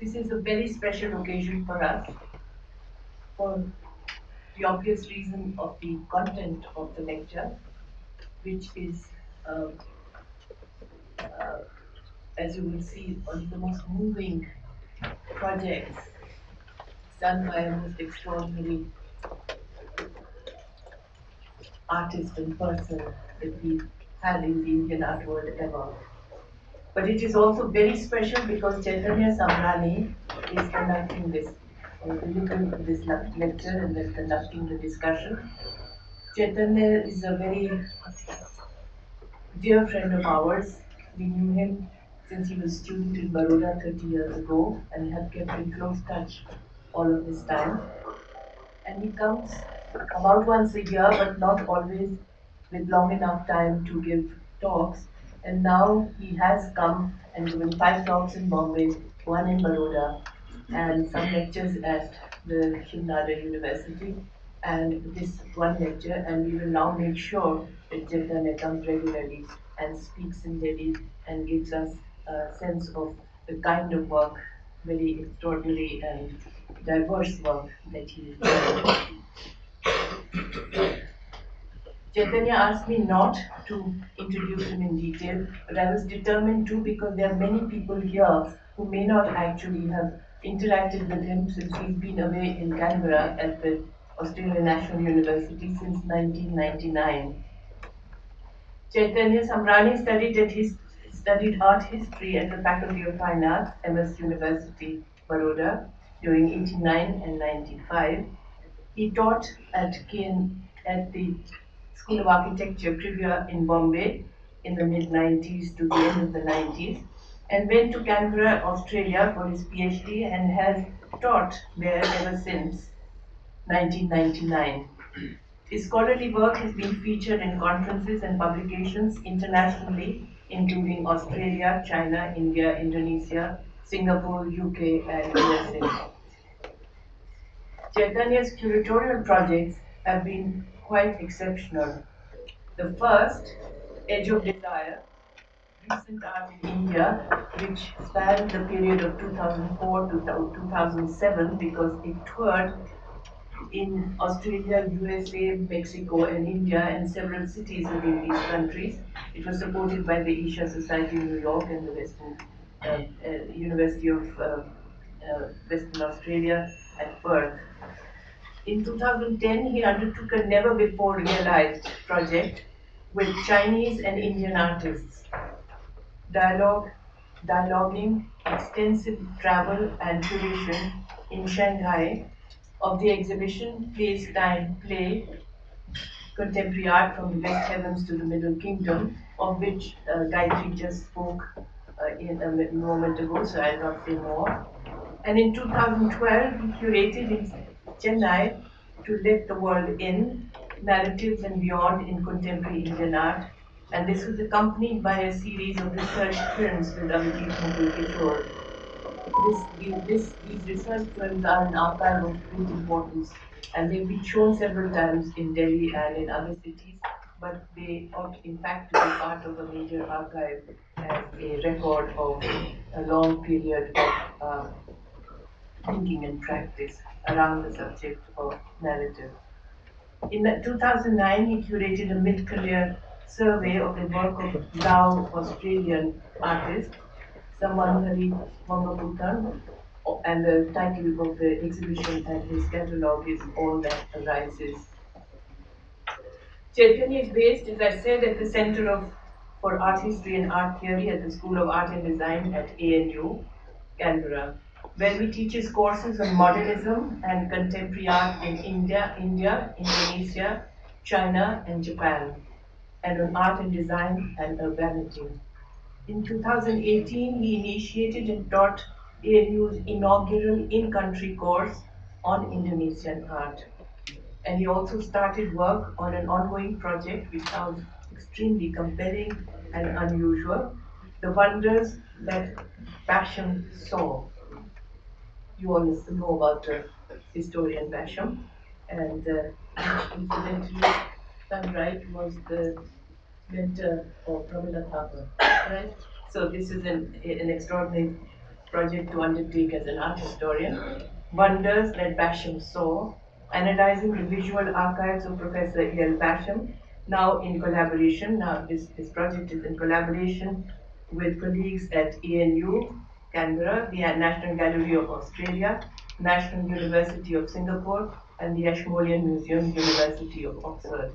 This is a very special occasion for us for the obvious reason of the content of the lecture, which is, uh, uh, as you will see, one of the most moving projects done by a most extraordinary artist and person that we had in the Indian art world ever. But it is also very special because Chaitanya Sambrani is conducting this, this lecture and then conducting the discussion. Chaitanya is a very dear friend of ours. We knew him since he was a student in Baroda 30 years ago and have kept in close touch all of this time. And he comes about once a year, but not always with long enough time to give talks. And now he has come and given five talks in Bombay, one in Baroda, and some lectures at the Shiv Nadar University, and this one lecture. And we will now make sure that Chaitanya comes regularly and speaks in Delhi and gives us a sense of the kind of work, very extraordinary and diverse work that he is doing. Chaitanya asked me not to introduce him in detail, but I was determined to because there are many people here who may not actually have interacted with him since he's been away in Canberra at the Australian National University since 1999. Chaitanya Sambrani studied his studied art history at the Faculty of Fine Arts, MS University, Baroda, during 89 and 95. He taught at KN, at the School of Architecture, Privia in Bombay in the mid 90s to the end of the 90s, and went to Canberra, Australia for his PhD and has taught there ever since 1999. His scholarly work has been featured in conferences and publications internationally, including Australia, China, India, Indonesia, Singapore, UK, and USA. Chaitanya's curatorial projects have been quite exceptional. The first, Edge of Desire, recent art in India, which spanned the period of 2004 to 2007 because it toured in Australia, USA, Mexico, and India, and several cities within these countries. It was supported by the Asia Society in New York and the Western uh, uh, University of uh, uh, Western Australia at Perth. In 2010, he undertook a never before realized project with Chinese and Indian artists. Dialogue, dialoguing, extensive travel and curation in Shanghai of the exhibition Place Time Play Contemporary Art from the West Heavens to the Middle Kingdom, of which uh, Gayatri just spoke uh, in a moment ago, so I'll not say more. And in 2012, he curated Chennai to let the world in narratives and beyond in contemporary Indian art. And this was accompanied by a series of research films with Abhijit Mukul Kishore. This, this, these research films are an archive of great importance and they've been shown several times in Delhi and in other cities, but they ought in fact to be part of a major archive as a record of a long period of uh, thinking and practice around the subject of narrative. In 2009, he curated a mid-career survey of the work of Lao Australian artist, Savanhdary Vongpoothorn, and the title of the exhibition and his catalogue is All That Arises. Chaitanya is based, as I said, at the Center of for Art History and Art Theory at the School of Art and Design at ANU, Canberra, where we teaches courses on modernism and contemporary art in India, India, Indonesia, China, and Japan, and on art and design and urbanity. In 2018, he initiated and taught ANU's inaugural in-country course on Indonesian art. And he also started work on an ongoing project which sounds extremely compelling and unusual, The Wonders That Basham Saw. You all know about the historian Basham, and uh, incidentally, Sam Wright was the mentor of Romila Thapar, right? So this is an, an extraordinary project to undertake as an art historian, Wonders that Basham saw, analyzing the visual archives of Professor A.L. Basham, now in collaboration, now this, this project is in collaboration with colleagues at ANU, Canberra, the National Gallery of Australia, National University of Singapore, and the Ashmolean Museum, University of Oxford.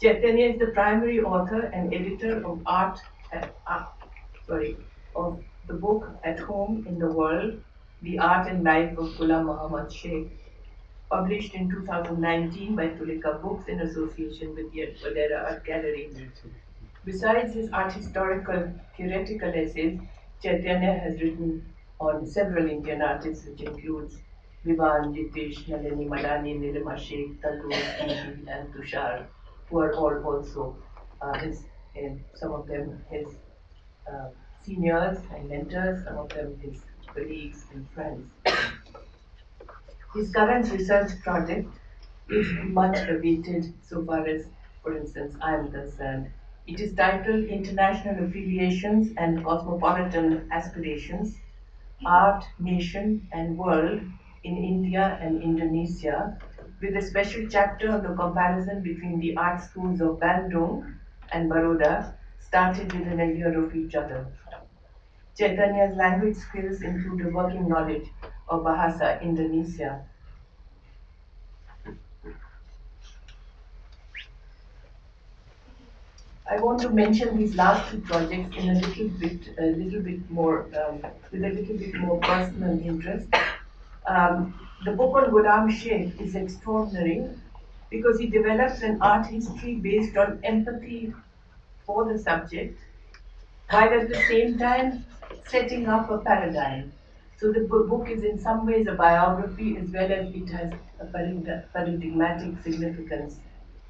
Chaitanya is the primary author and editor of art, uh, sorry, of the book At Home in the World, The Art and Life of Ghulam Muhammad Sheikh, published in 2019 by Tulika Books in association with the Vadehra Art Gallery. Besides his art historical theoretical essays, Chaitanya has written on several Indian artists, which includes Vivan, Jitesh, Nalini Malani, Nilima Sheikh, Tallur, and Tushar, who are all also uh, his, some of them his uh, seniors and mentors, some of them his colleagues and friends. His current research project is much awaited so far as, for instance, I am concerned. It is titled International Affiliations and Cosmopolitan Aspirations Art, Nation, and World in India and Indonesia, with a special chapter on the comparison between the art schools of Bandung and Baroda, started within a year of each other. Chaitanya's language skills include a working knowledge of Bahasa Indonesia. I want to mention these last two projects in a little bit, a little bit more, um, with a little bit more personal interest. Um, the book on Ghulam Sheikh is extraordinary because he develops an art history based on empathy for the subject, while at the same time setting up a paradigm. So the book is in some ways a biography as well as it has a paradigmatic significance.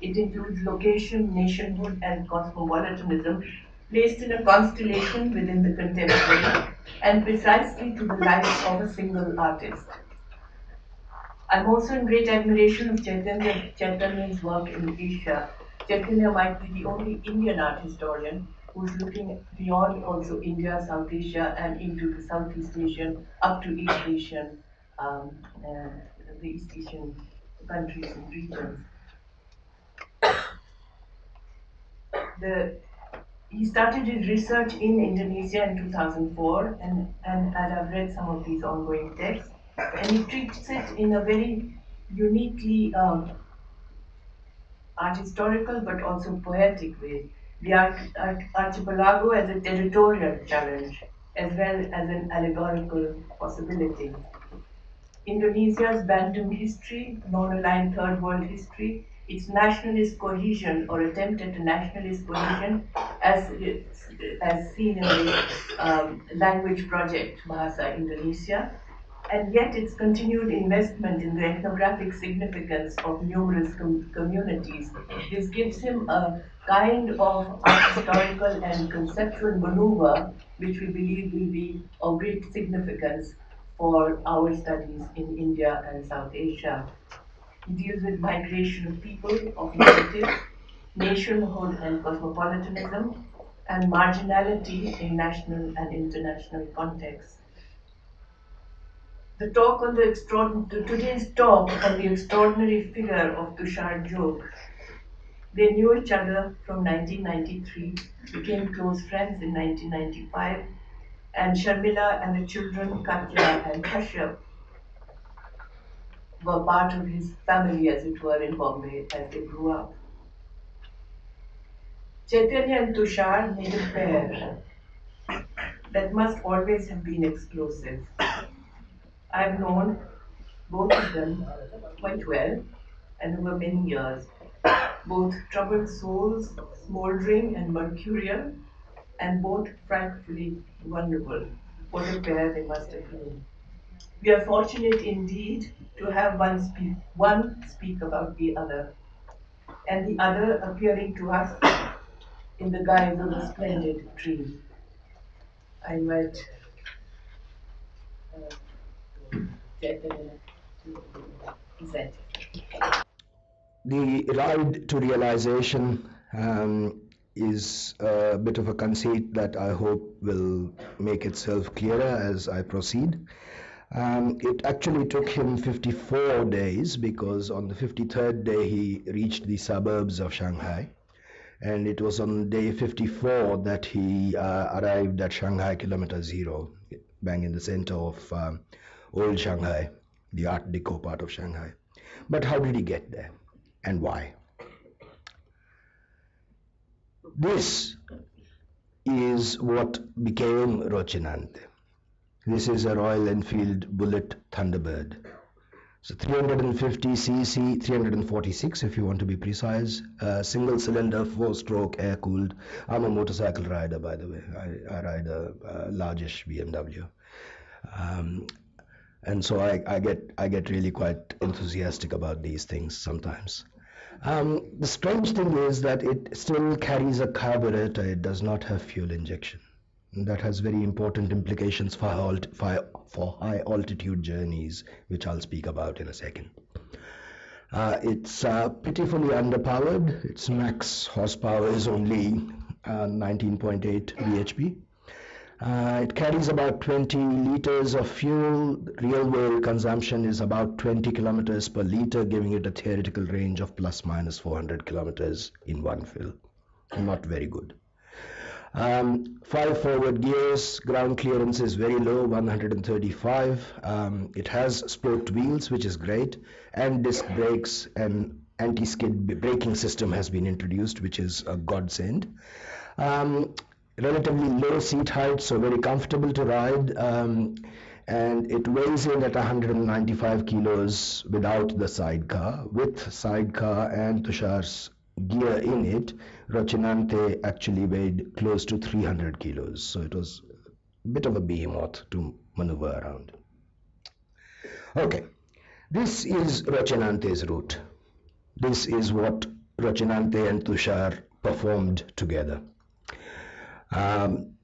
It includes location, nationhood, and cosmopolitanism placed in a constellation within the contemporary and precisely to the life of a single artist. I'm also in great admiration of Chaitanya, Chaitanya's work in Asia. Chaitanya might be the only Indian art historian who's looking beyond also India, South Asia, and into the Southeast Asian, up to East Asian, um, uh, the East Asian countries and regions. The, he started his research in Indonesia in 2004, and, and, and I've read some of these ongoing texts and he treats it in a very uniquely um, art historical but also poetic way. The archipelago as a territorial challenge as well as an allegorical possibility. Indonesia's Bandung history, non-aligned third world history, its nationalist cohesion or attempt at a nationalist cohesion as, as seen in the um, language project Bahasa Indonesia, and yet its continued investment in the ethnographic significance of numerous com communities. This gives him a kind of historical and conceptual maneuver which we believe will be of great significance for our studies in India and South Asia. Deals with migration of people, of narrative, nationhood and cosmopolitanism, and marginality in national and international contexts. The talk on the extraordinary, today's talk on the extraordinary figure of Tushar Joag. They knew each other from 1993, became close friends in 1995, and Sharmila and the children Katya and Kashyap were part of his family, as it were, in Bombay as they grew up. Chaitanya and Tushar made a pair that must always have been explosive. I've known both of them quite well and over many years. Both troubled souls, smoldering and mercurial, and both frankly wonderful. What a pair they must have been. We are fortunate indeed to have one speak, one speak about the other, and the other appearing to us in the guise of a splendid dream. I invite uh, the ride to realization um, is a bit of a conceit that I hope will make itself clearer as I proceed. Um, it actually took him 54 days because on the 53rd day he reached the suburbs of Shanghai. And it was on day 54 that he uh, arrived at Shanghai Kilometer Zero, bang in the center of um, old Shanghai, the Art Deco part of Shanghai. But how did he get there and why? This is what became Rocinante. This is a Royal Enfield Bullet Thunderbird. So 350cc, 346 if you want to be precise, uh, single cylinder, four stroke, air cooled. I'm a motorcycle rider by the way. I, I ride a, a largish BMW. Um, and so I, I, get I get really quite enthusiastic about these things sometimes. Um, the strange thing is that it still carries a carburetor. It does not have fuel injection. That has very important implications for, alt, for, for high altitude journeys, which I'll speak about in a second. Uh, it's uh, pitifully underpowered. Its max horsepower is only uh, 19.8 bhp. Uh, it carries about 20 liters of fuel. Real world consumption is about 20 kilometers per liter, giving it a theoretical range of plus minus 400 kilometers in one fill. Not very good. Um, five forward gears, ground clearance is very low, 135. Um, it has spoked wheels, which is great, and disc brakes and anti-skid braking system has been introduced, which is a godsend. Um, relatively low seat height, so very comfortable to ride. Um, and it weighs in at 195 kilos without the sidecar. With sidecar and Tushar's gear in it, Rocinante actually weighed close to 300 kilos. So it was a bit of a behemoth to maneuver around. Okay, this is Rocinante's route. This is what Rocinante and Tushar performed together um,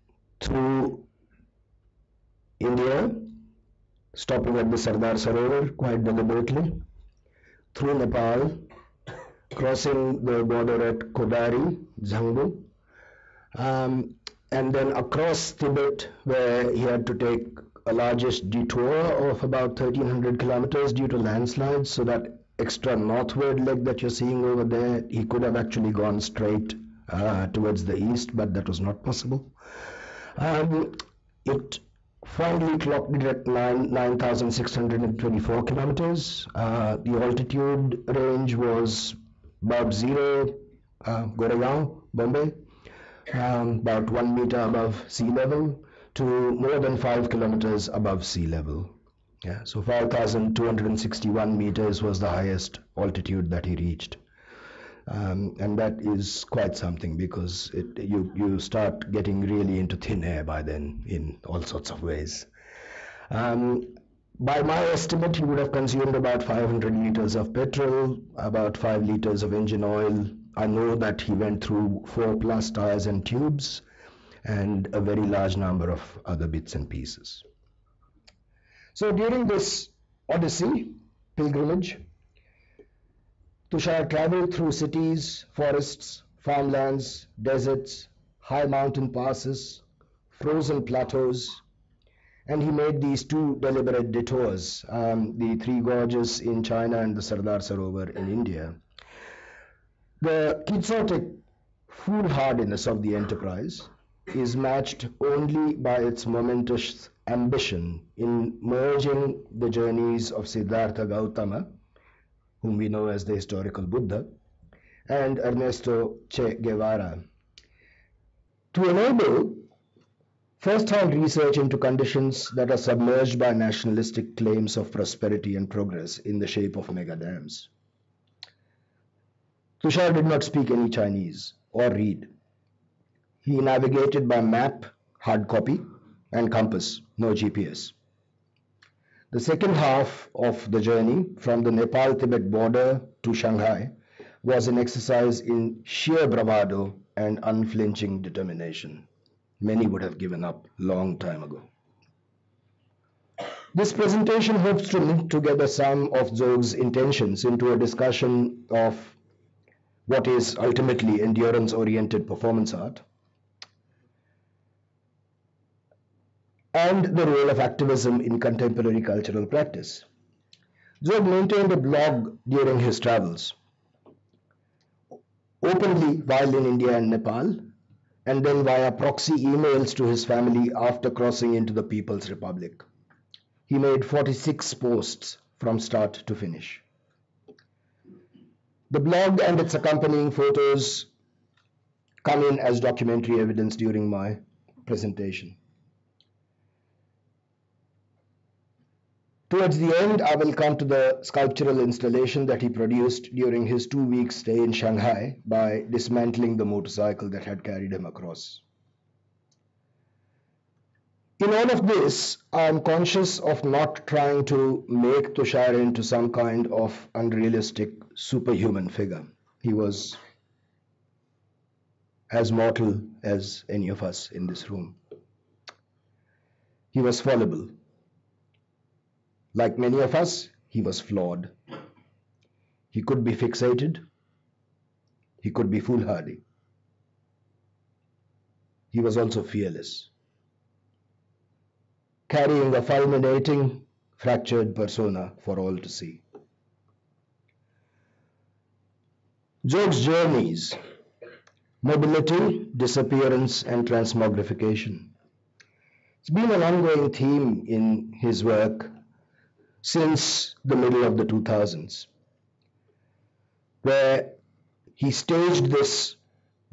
through India, stopping at the Sardar Sarovar quite deliberately, through Nepal, crossing the border at Kodari, Zhangmu, um, and then across Tibet, where he had to take a largest detour of about 1300 kilometers due to landslides. So that extra northward leg that you're seeing over there, he could have actually gone straight uh, towards the east, but that was not possible. Um, it finally clocked at 9,624 kilometers. Uh, the altitude range was about zero, uh, Goregaon, Bombay, um, about one meter above sea level to more than five kilometers above sea level. Yeah, so 5,261 meters was the highest altitude that he reached. Um, and that is quite something because it, you, you start getting really into thin air by then in all sorts of ways. Um, by my estimate, he would have consumed about 500 liters of petrol, about 5 liters of engine oil. I know that he went through four plus tires and tubes and a very large number of other bits and pieces. So during this odyssey, pilgrimage, Tushar traveled through cities, forests, farmlands, deserts, high mountain passes, frozen plateaus, and he made these two deliberate detours, um, the Three Gorges in China and the Sardar Sarovar in India. The quixotic foolhardiness of the enterprise is matched only by its momentous ambition in merging the journeys of Siddhartha Gautama whom we know as the historical Buddha, and Ernesto Che Guevara. To enable first-hand research into conditions that are submerged by nationalistic claims of prosperity and progress in the shape of mega dams. Tushar did not speak any Chinese or read. He navigated by map, hard copy, and compass, no GPS. The second half of the journey from the Nepal-Tibet border to Shanghai was an exercise in sheer bravado and unflinching determination. Many would have given up long time ago. This presentation hopes to link together some of Joag's intentions into a discussion of what is ultimately endurance oriented performance art, and the role of activism in contemporary cultural practice. Joag maintained a blog during his travels, openly while in India and Nepal, and then via proxy emails to his family after crossing into the People's Republic. He made 46 posts from start to finish. The blog and its accompanying photos come in as documentary evidence during my presentation. Towards the end, I will come to the sculptural installation that he produced during his two week stay in Shanghai by dismantling the motorcycle that had carried him across. In all of this, I am conscious of not trying to make Tushar into some kind of unrealistic superhuman figure. He was as mortal as any of us in this room. He was fallible like many of us, he was flawed. He could be fixated. He could be foolhardy. He was also fearless, carrying a fulminating, fractured persona for all to see. Joag's journeys, mobility, disappearance, and transmogrification. It's been an ongoing theme in his work since the middle of the 2000s, where he staged this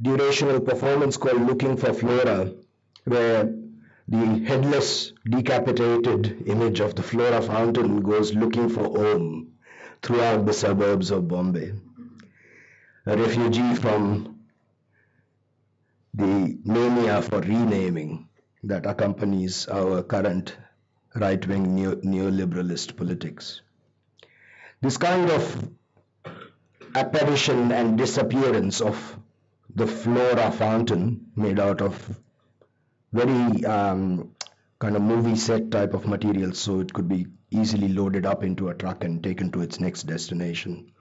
durational performance called Looking for Flora, where the headless, decapitated image of the Flora fountain goes looking for Om throughout the suburbs of Bombay. A refugee from the mania for renaming that accompanies our current right wing neo- neoliberalist politics. This kind of apparition and disappearance of the flora fountain made out of very um, kind of movie set type of material so it could be easily loaded up into a truck and taken to its next destination.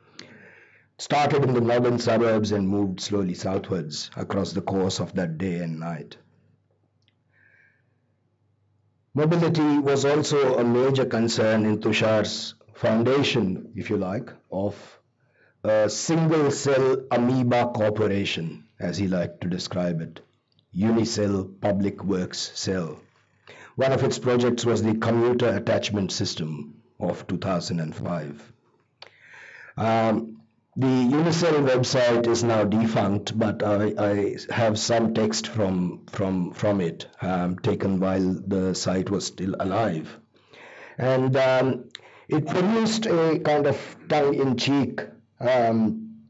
Started in the northern suburbs and moved slowly southwards across the course of that day and night. Mobility was also a major concern in Tushar's foundation, if you like, of a single cell amoeba corporation, as he liked to describe it, Unicell Public Works Cell. One of its projects was the commuter attachment system of 2005. Um, the Unicell website is now defunct, but I, I have some text from from from it um, taken while the site was still alive, and um, it produced a kind of tongue-in-cheek um,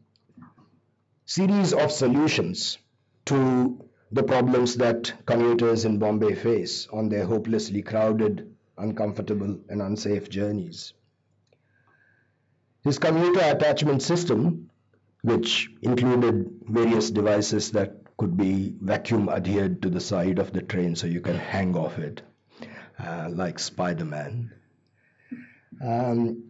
series of solutions to the problems that commuters in Bombay face on their hopelessly crowded, uncomfortable, and unsafe journeys. His commuter attachment system, which included various devices that could be vacuum adhered to the side of the train so you can hang off it, uh, like Spider Man. Um,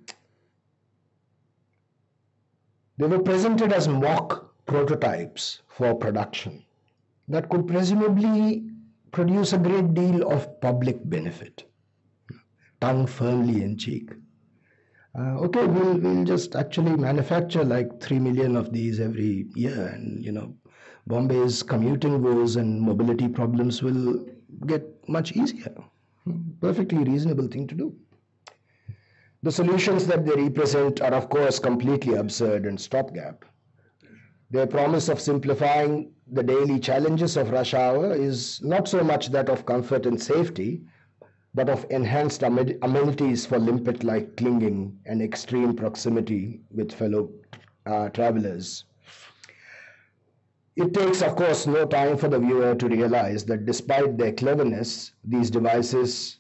they were presented as mock prototypes for production that could presumably produce a great deal of public benefit. Tongue firmly in cheek uh, okay, we'll, we'll just actually manufacture like 3 million of these every year. And, you know, Bombay's commuting woes and mobility problems will get much easier. Perfectly reasonable thing to do. The solutions that they represent are, of course, completely absurd and stopgap. Their promise of simplifying the daily challenges of rush hour is not so much that of comfort and safety, but of enhanced amenities for limpet like clinging and extreme proximity with fellow uh, travelers. It takes, of course, no time for the viewer to realize that despite their cleverness, these devices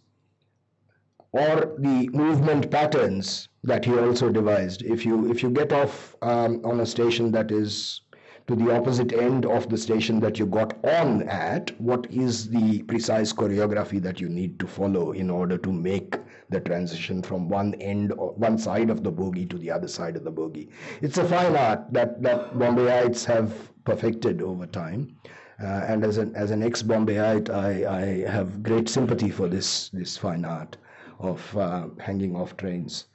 or the movement patterns that he also devised, if you, if you get off um, on a station that is to the opposite end of the station that you got on at, what is the precise choreography that you need to follow in order to make the transition from one end or one side of the bogie to the other side of the bogie. It's a fine art that, that Bombayites have perfected over time. Uh, and as an, as an ex-Bombayite, I, I have great sympathy for this, this fine art of uh, hanging off trains.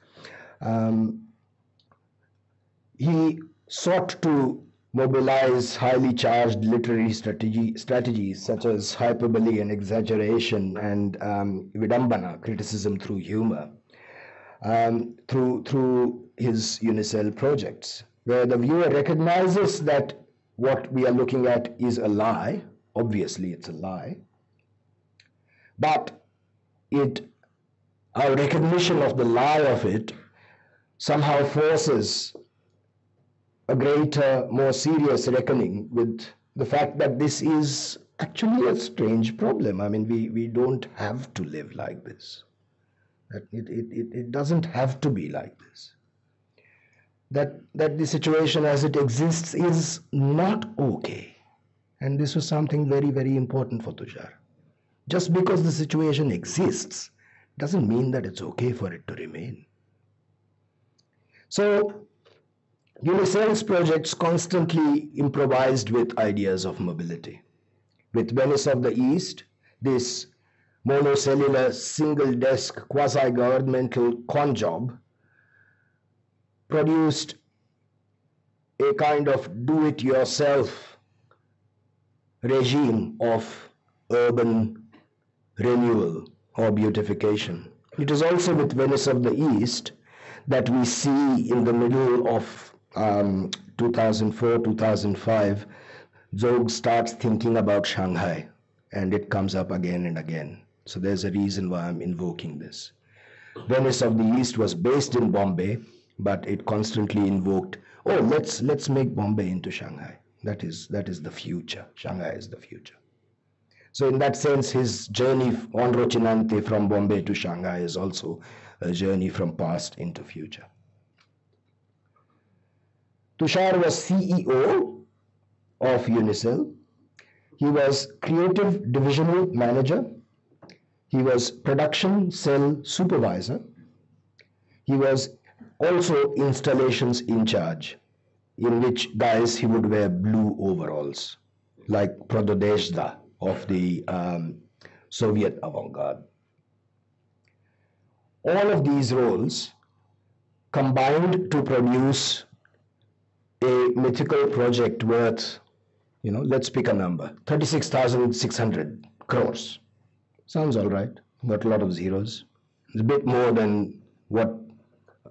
Um, he sought to mobilize highly charged literary strategy, strategies such as hyperbole and exaggeration and um, vidambana, criticism through humor, um, through, through his Unicell projects, where the viewer recognizes that what we are looking at is a lie. Obviously, it's a lie. But it, our recognition of the lie of it somehow forces a greater, more serious reckoning with the fact that this is actually a strange problem. I mean, we, we don't have to live like this. That it, it, it, it doesn't have to be like this. That, that the situation as it exists is not okay. And this was something very, very important for Tushar. Just because the situation exists doesn't mean that it's okay for it to remain. So Unicell's projects constantly improvised with ideas of mobility. With Venice of the East, this monocellular single-desk quasi-governmental con job produced a kind of do-it-yourself regime of urban renewal or beautification. It is also with Venice of the East that we see in the middle of um, 2004, 2005, Joag starts thinking about Shanghai and it comes up again and again. So there's a reason why I'm invoking this. Venice of the East was based in Bombay, but it constantly invoked, oh, let's, let's make Bombay into Shanghai. That is, that is the future. Shanghai is the future. So in that sense, his journey on Rocinante from Bombay to Shanghai is also a journey from past into future. Tushar was CEO of Unicell. He was creative divisional manager. He was production cell supervisor. He was also installations in charge, in which guys he would wear blue overalls, like Prozodezhda of the um, Soviet avant-garde. All of these roles combined to produce a mythical project worth, you know, let's pick a number 36,600 crores. Sounds all right. Got a lot of zeros. It's a bit more than what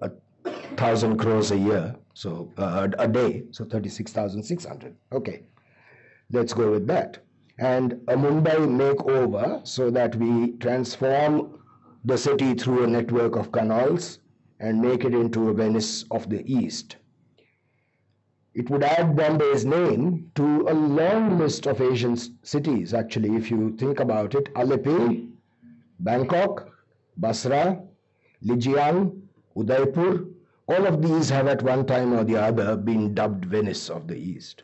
a thousand crores a year, so uh, a day, so 36,600. Okay, let's go with that. And a Mumbai makeover so that we transform the city through a network of canals and make it into a Venice of the East it would add Bombay's name to a long list of Asian cities, actually, if you think about it. Alleppey, Bangkok, Basra, Lijiang, Udaipur, all of these have at one time or the other been dubbed Venice of the East.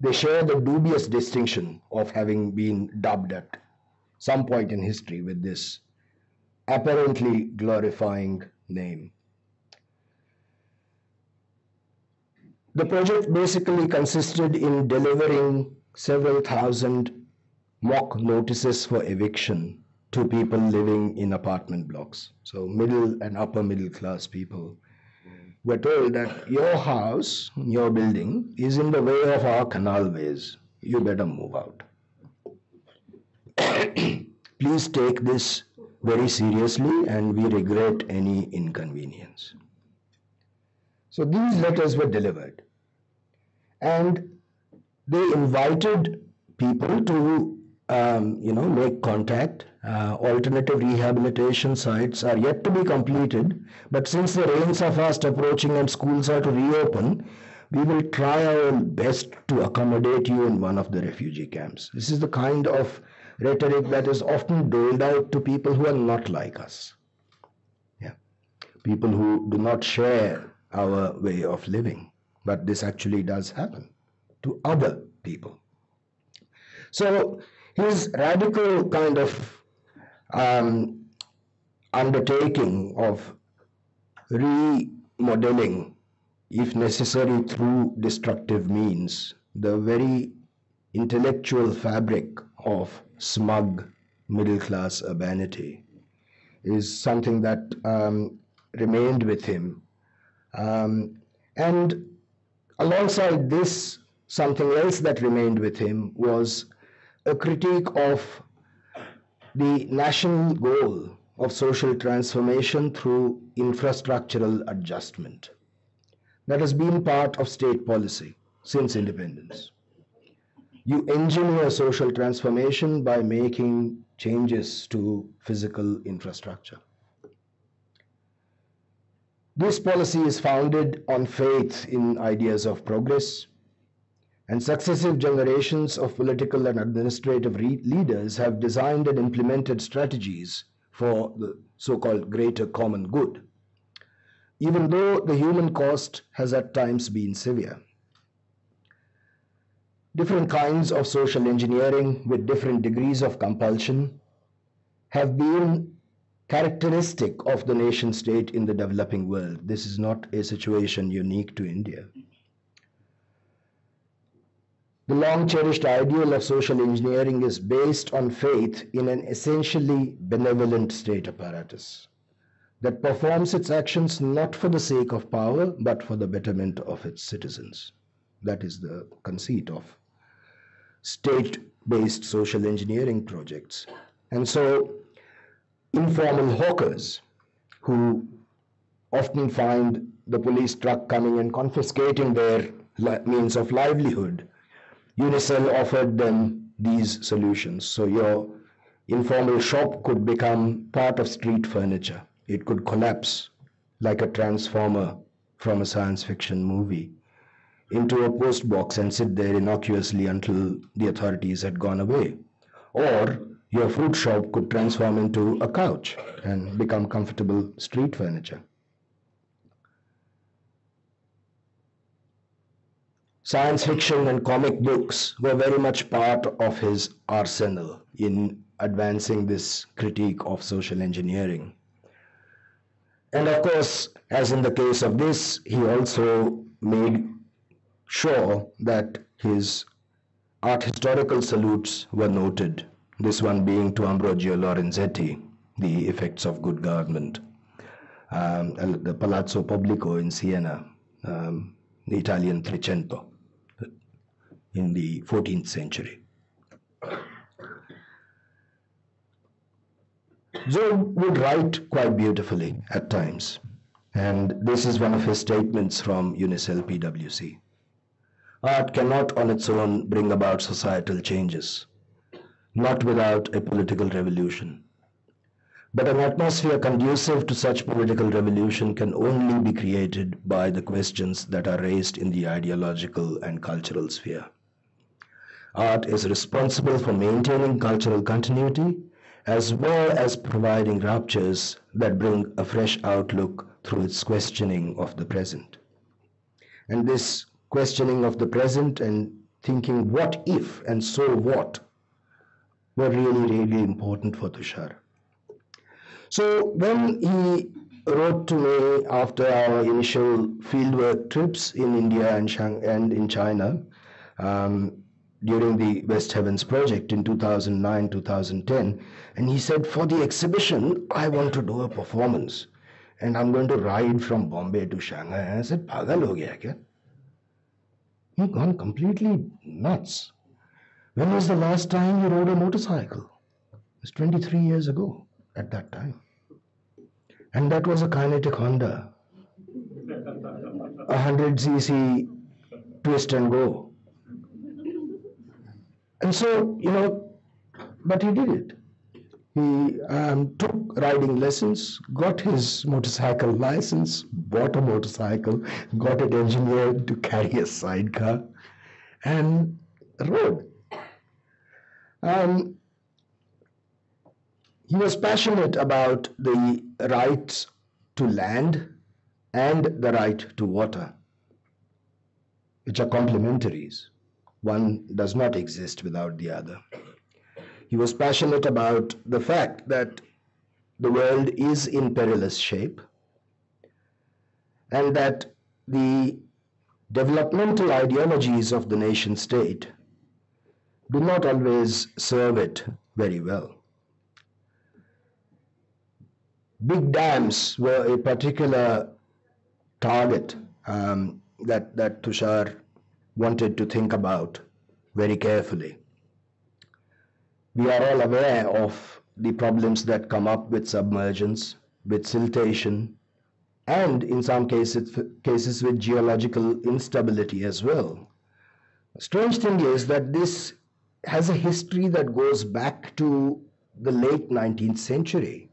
They share the dubious distinction of having been dubbed at some point in history with this apparently glorifying name. The project basically consisted in delivering several thousand mock notices for eviction to people living in apartment blocks. So middle and upper middle class people were told that your house, your building, is in the way of our canal ways. You better move out. Please take this very seriously and we regret any inconvenience. So these letters were delivered and they invited people to um, you know make contact. Uh, alternative rehabilitation sites are yet to be completed. But since the rains are fast approaching and schools are to reopen we will try our best to accommodate you in one of the refugee camps. This is the kind of rhetoric that is often doled out to people who are not like us. Yeah. People who do not share our way of living but this actually does happen to other people. So his radical kind of um, undertaking of remodeling, if necessary through destructive means, the very intellectual fabric of smug middle class urbanity is something that um, remained with him. Um, and alongside this, something else that remained with him was a critique of the national goal of social transformation through infrastructural adjustment. That has been part of state policy since independence. You engineer social transformation by making changes to physical infrastructure. This policy is founded on faith in ideas of progress, and successive generations of political and administrative leaders have designed and implemented strategies for the so called greater common good, even though the human cost has at times been severe. Different kinds of social engineering with different degrees of compulsion have been characteristic of the nation state in the developing world. This is not a situation unique to India. The long cherished ideal of social engineering is based on faith in an essentially benevolent state apparatus that performs its actions not for the sake of power but for the betterment of its citizens. That is the conceit of state-based social engineering projects. And so informal hawkers who often find the police truck coming and confiscating their means of livelihood, Unicell offered them these solutions. So your informal shop could become part of street furniture. It could collapse like a transformer from a science fiction movie into a post box and sit there innocuously until the authorities had gone away. Or your fruit shop could transform into a couch and become comfortable street furniture. Science fiction and comic books were very much part of his arsenal in advancing this critique of social engineering. And of course, as in the case of this, he also made sure that his art historical salutes were noted, this one being to Ambrogio Lorenzetti, The Effects of Good Government, um, the Palazzo Pubblico in Siena, um, the Italian Trecento in the 14th century. Joag would write quite beautifully at times, and this is one of his statements from Unicell PwC. Art cannot on its own bring about societal changes, not without a political revolution. But an atmosphere conducive to such political revolution can only be created by the questions that are raised in the ideological and cultural sphere. Art is responsible for maintaining cultural continuity as well as providing ruptures that bring a fresh outlook through its questioning of the present. And this questioning of the present and thinking what if and so what were really, really important for Tushar. So when he wrote to me after our initial fieldwork trips in India and, Shang- and in China um, during the West Heavens project in 2009 2010, and he said, For the exhibition, I want to do a performance and I'm going to ride from Bombay to Shanghai. I said, Pagal ho gaya kya? You've gone completely nuts. When was the last time you rode a motorcycle? It was 23 years ago at that time. And that was a kinetic Honda. A 100cc twist and go. And so, you know, but he did it. He um, took riding lessons, got his motorcycle license, bought a motorcycle, got it engineered to carry a sidecar, and rode. Um, he was passionate about the rights to land and the right to water, which are complementaries. One does not exist without the other. He was passionate about the fact that the world is in perilous shape and that the developmental ideologies of the nation state do not always serve it very well. Big dams were a particular target um, that, that Tushar wanted to think about very carefully. We are all aware of the problems that come up with submergence, with siltation, and in some cases, cases with geological instability as well. Strange thing is that this has a history that goes back to the late 19th century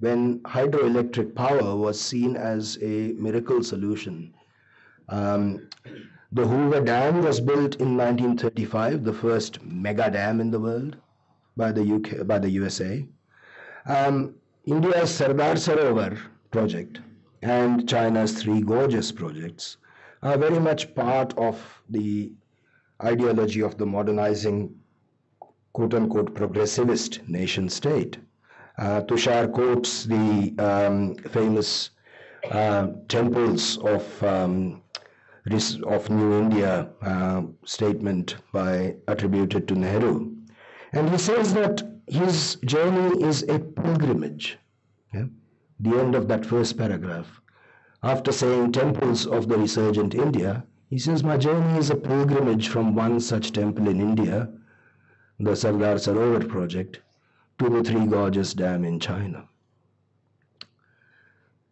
when hydroelectric power was seen as a miracle solution. Um, the Hoover Dam was built in 1935, the first mega dam in the world by the UK, by the USA. Um, India's Sardar Sarovar project and China's Three Gorges projects are very much part of the ideology of the modernizing quote unquote progressivist nation state. Uh, Tushar quotes the um, famous uh, temples of um, of New India uh, statement by attributed to Nehru, and he says that his journey is a pilgrimage. Yeah? The end of that first paragraph. After saying temples of the resurgent India, he says, My journey is a pilgrimage from one such temple in India, the Sardar Sarovar project, to the Three Gorges Dam in China.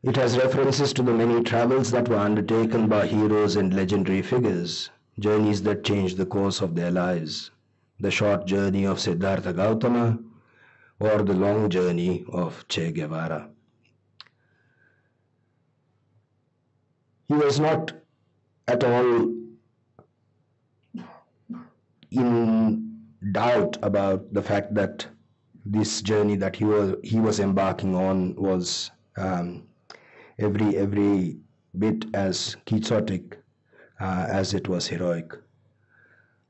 It has references to the many travels that were undertaken by heroes and legendary figures, journeys that changed the course of their lives. The short journey of Siddhartha Gautama or the long journey of Che Guevara. He was not at all in doubt about the fact that this journey that he was he was embarking on was um, every every bit as quixotic uh, as it was heroic.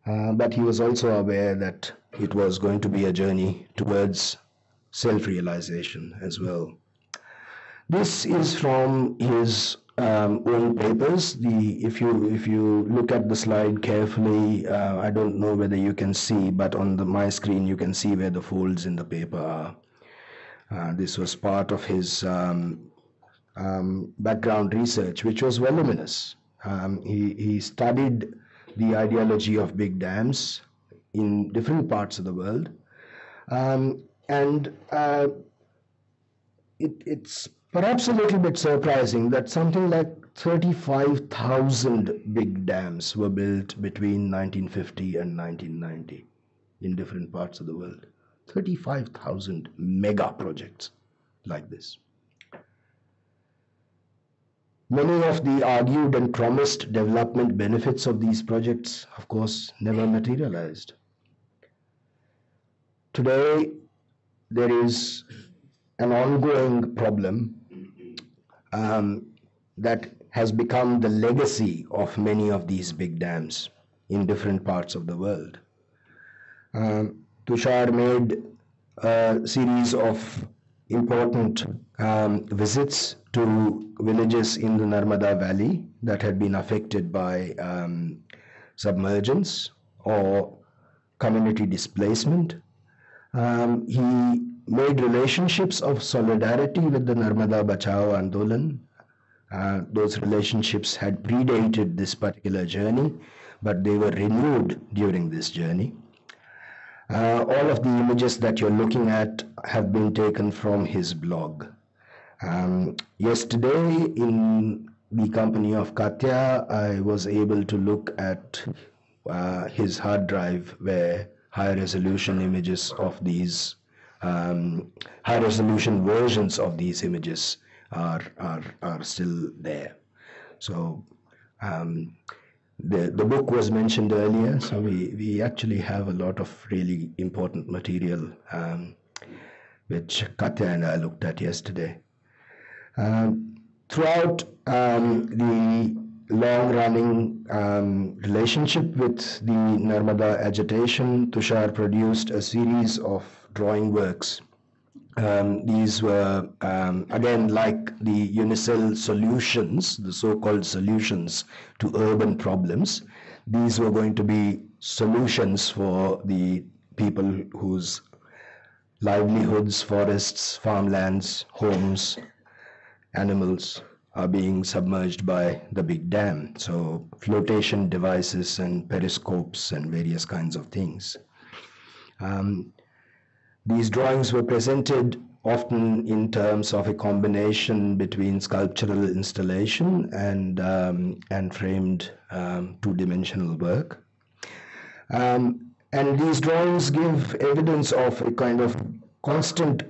Uh, but he was also aware that it was going to be a journey towards self-realization as well. This is from his um, own papers. The if you if you look at the slide carefully, uh, I don't know whether you can see, but on the my screen you can see where the folds in the paper are. Uh, this was part of his um, um, background research, which was voluminous. Um, he he studied the ideology of big dams in different parts of the world, um, and uh, it, it's Perhaps a little bit surprising that something like 35,000 big dams were built between 1950 and 1990 in different parts of the world. 35,000 mega projects like this. Many of the argued and promised development benefits of these projects, of course, never materialized. Today, there is an ongoing problem um, that has become the legacy of many of these big dams in different parts of the world. Um, Tushar made a series of important um, visits to villages in the Narmada Valley that had been affected by um, submergence or community displacement. Um, he made relationships of solidarity with the Narmada Bachao Andolan. Uh, those relationships had predated this particular journey, but they were renewed during this journey. Uh, all of the images that you're looking at have been taken from his blog. Um, yesterday, in the company of Katya, I was able to look at uh, his hard drive where high resolution images of these um, high resolution versions of these images are, are, are still there. So um, the, the book was mentioned earlier, so we, we actually have a lot of really important material um, which Katya and I looked at yesterday. Um, throughout um, the long-running um, relationship with the Narmada agitation, Tushar produced a series of drawing works Um, these were, um, again, like the Unicell solutions, the so called solutions to urban problems, these were going to be solutions for the people whose livelihoods, forests, farmlands, homes, animals are being submerged by the big dam. So, flotation devices and periscopes and various kinds of things. Um, these drawings were presented often in terms of a combination between sculptural installation and, um, and framed um, two dimensional work. Um, and these drawings give evidence of a kind of constant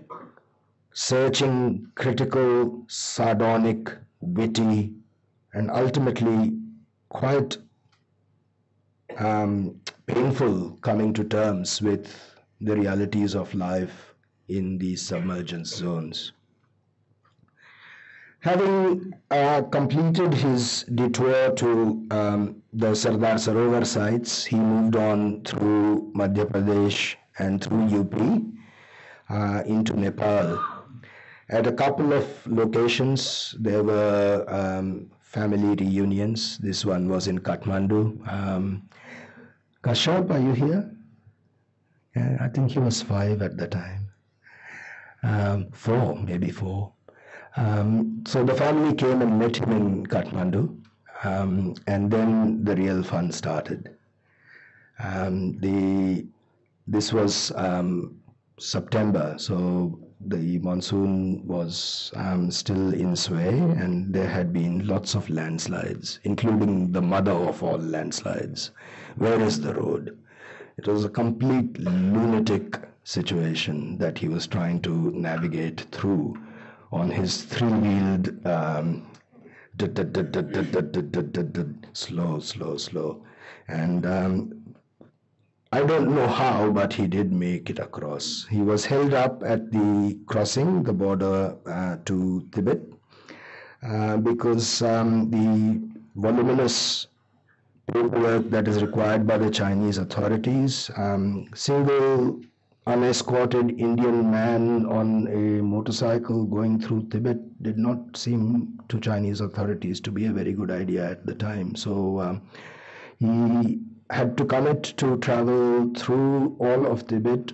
searching, critical, sardonic, witty, and ultimately quite um, painful coming to terms with the realities of life in these submergence zones. Having uh, completed his detour to um, the Sardar Sarovar sites, he moved on through Madhya Pradesh and through UP uh, into Nepal. At a couple of locations, there were um, family reunions. This one was in Kathmandu. Um, Kashyap, are you here? Yeah, I think he was five at the time. Um, four, maybe four. Um, so the family came and met him in Kathmandu, um, and then the real fun started. Um, the this was um, September, so the monsoon was um, still in sway, and there had been lots of landslides, including the mother of all landslides. Where is the road? It was a complete lunatic situation that he was trying to navigate through on his three-wheeled um, slow, slow, slow. And um, I don't know how, but he did make it across. He was held up at the crossing, the border uh, to Tibet, uh, because um, the voluminous paperwork that is required by the Chinese authorities. Um, single unescorted Indian man on a motorcycle going through Tibet did not seem to Chinese authorities to be a very good idea at the time. So um, he had to commit to travel through all of Tibet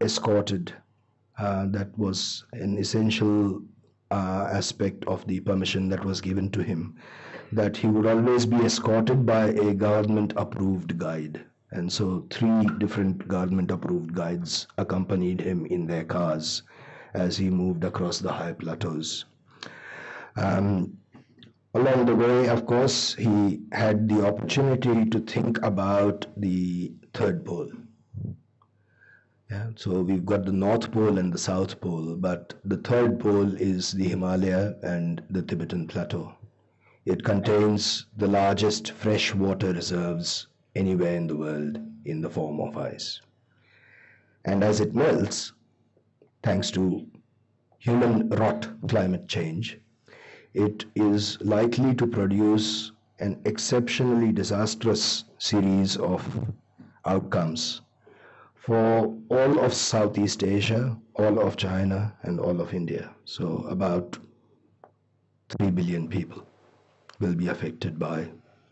escorted. Uh, that was an essential uh, aspect of the permission that was given to him that he would always be escorted by a government approved guide. And so, three different government approved guides accompanied him in their cars as he moved across the high plateaus. Um, along the way, of course, he had the opportunity to think about the third pole. Yeah, so we've got the North Pole and the South Pole, but the third pole is the Himalaya and the Tibetan Plateau. It contains the largest freshwater reserves anywhere in the world in the form of ice. And as it melts, thanks to human wrought climate change, it is likely to produce an exceptionally disastrous series of outcomes for all of Southeast Asia, all of China, and all of India. So, about 3 billion people will be affected by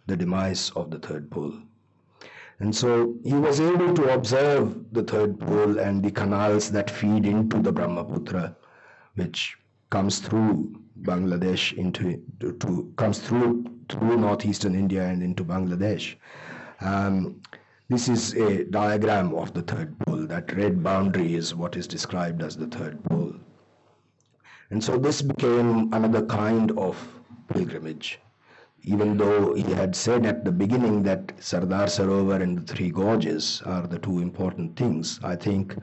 the demise of the third pole. And so he was able to observe the third pole and the canals that feed into the Brahmaputra, which comes through Bangladesh into to, to comes through through northeastern India and into Bangladesh. Um, this is a diagram of the third pole. That red boundary is what is described as the third pole. And so this became another kind of pilgrimage even though he had said at the beginning that Sardar Sarovar and the Three Gorges are the two important things, I think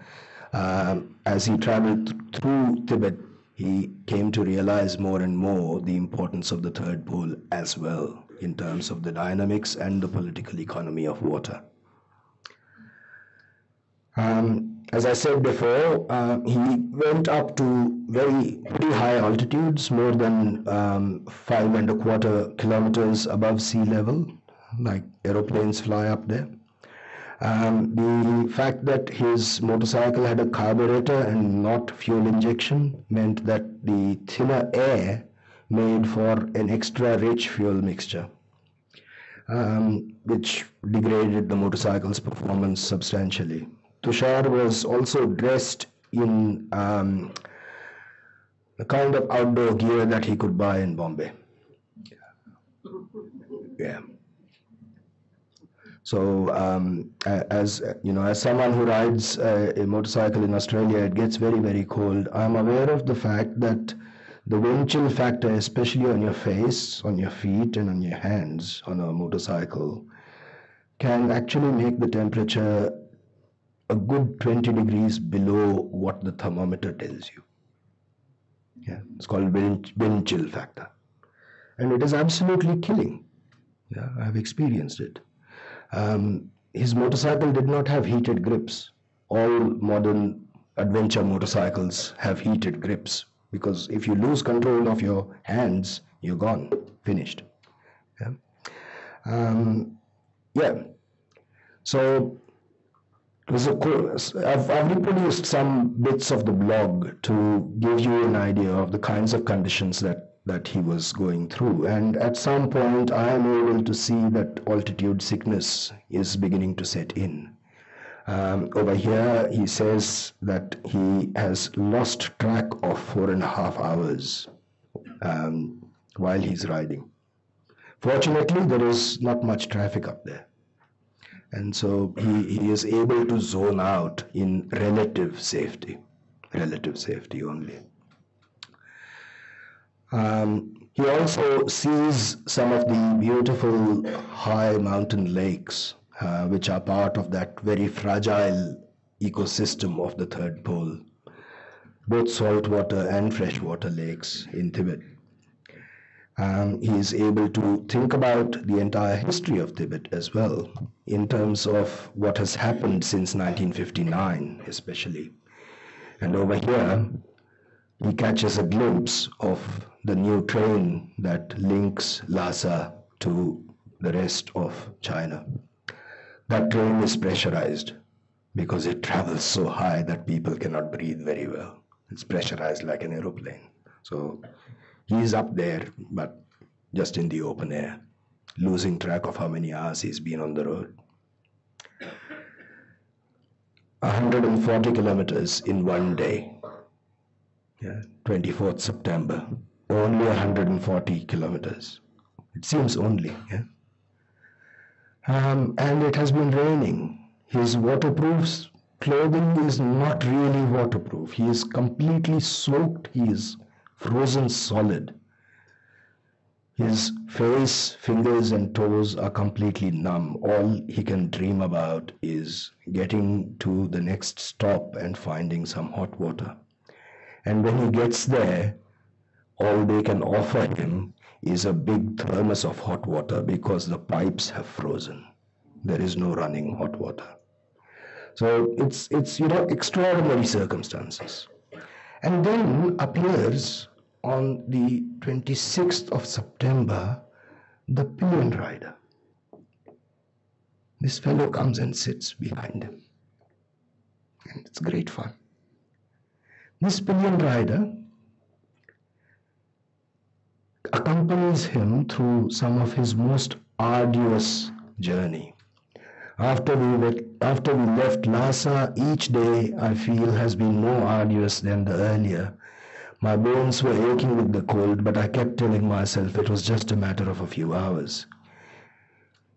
uh, as he traveled th- through Tibet, he came to realize more and more the importance of the third pole as well in terms of the dynamics and the political economy of water. Um, as I said before, uh, he went up to very pretty high altitudes, more than um, five and a quarter kilometers above sea level, like aeroplanes fly up there. Um, the fact that his motorcycle had a carburetor and not fuel injection meant that the thinner air made for an extra rich fuel mixture, um, which degraded the motorcycle's performance substantially. Tushar was also dressed in um, the kind of outdoor gear that he could buy in Bombay. Yeah. So, um, as you know, as someone who rides a, a, motorcycle in Australia, it gets very, very cold. I'm aware of the fact that the wind chill factor, especially on your face, on your feet, and on your hands on a motorcycle, can actually make the temperature a good 20 degrees below what the thermometer tells you. Yeah, it's called wind, chill factor. And it is absolutely killing. Yeah, I've experienced it. Um, his motorcycle did not have heated grips. All modern adventure motorcycles have heated grips because if you lose control of your hands, you're gone, finished. Yeah. Um, yeah. So I've, reproduced some bits of the blog to give you an idea of the kinds of conditions that that he was going through. And at some point, I am able to see that altitude sickness is beginning to set in. Um, over here, he says that he has lost track of four and a half hours um, while he's riding. Fortunately, there is not much traffic up there. And so he, he is able to zone out in relative safety, relative safety only. Um, he also sees some of the beautiful high mountain lakes, uh, which are part of that very fragile ecosystem of the third pole, both saltwater and freshwater lakes in Tibet. Um, he is able to think about the entire history of Tibet as well, in terms of what has happened since 1959, especially. And over here, he catches a glimpse of the new train that links Lhasa to the rest of China. That train is pressurized because it travels so high that people cannot breathe very well. It's pressurized like an aeroplane. So he's up there, but just in the open air, losing track of how many hours he's been on the road. 140 kilometers in one day. Yeah, 24th September only 140 kilometers. It seems only, yeah. Um, and it has been raining. His waterproof clothing is not really waterproof. He is completely soaked. He is frozen solid. His face, fingers, and toes are completely numb. All he can dream about is getting to the next stop and finding some hot water. And when he gets there, all they can offer him is a big thermos of hot water because the pipes have frozen. There is no running hot water. So it's, it's you know, extraordinary circumstances. And then appears on the 26th of September the pillion rider. This fellow comes and sits behind him. And it's great fun. This pillion rider accompanies him through some of his most arduous journey. After we, after we left Lhasa, each day I feel has been more arduous than the earlier. My bones were aching with the cold, but I kept telling myself it was just a matter of a few hours.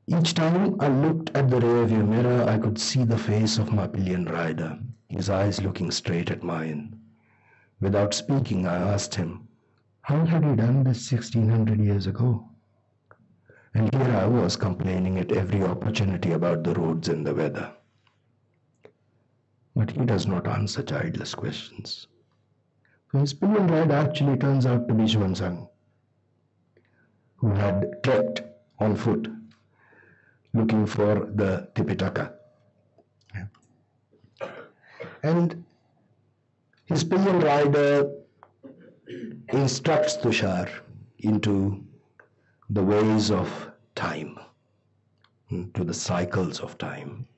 Each time I looked at the rearview mirror, I could see the face of my pillion rider, his eyes looking straight at mine. Without speaking, I asked him, how had he done this 1600 years ago? And here I was complaining at every opportunity about the roads and the weather. But he does not answer childless questions. His pillion ride actually turns out to be Xuanzang, who had trekked on foot looking for the Tipitaka. And his pillion rider instructs Tushar into the ways of time, to the cycles of time.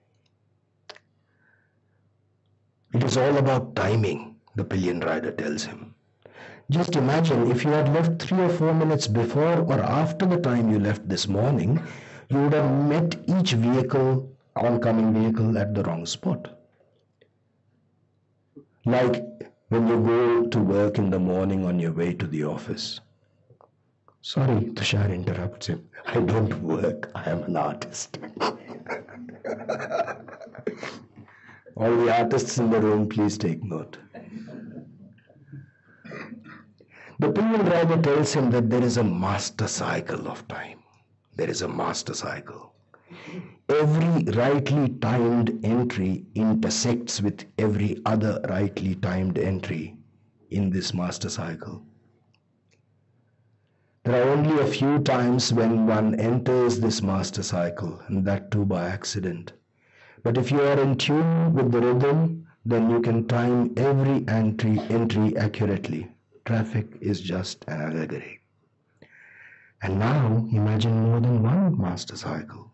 It is all about timing, the pillion rider tells him. Just imagine if you had left three or four minutes before or after the time you left this morning, you would have met each vehicle, oncoming vehicle, at the wrong spot. Like when you go to work in the morning on your way to the office. Sorry, Tushar interrupts him. I don't work, I am an artist. All the artists in the room, please take note. The pillion Driver tells him that there is a master cycle of time. There is a master cycle. Every rightly timed entry intersects with every other rightly timed entry in this master cycle. There are only a few times when one enters this master cycle, and that too by accident. But if you are in tune with the rhythm, then you can time every entry, entry accurately traffic is just an allegory. And now imagine more than one master cycle,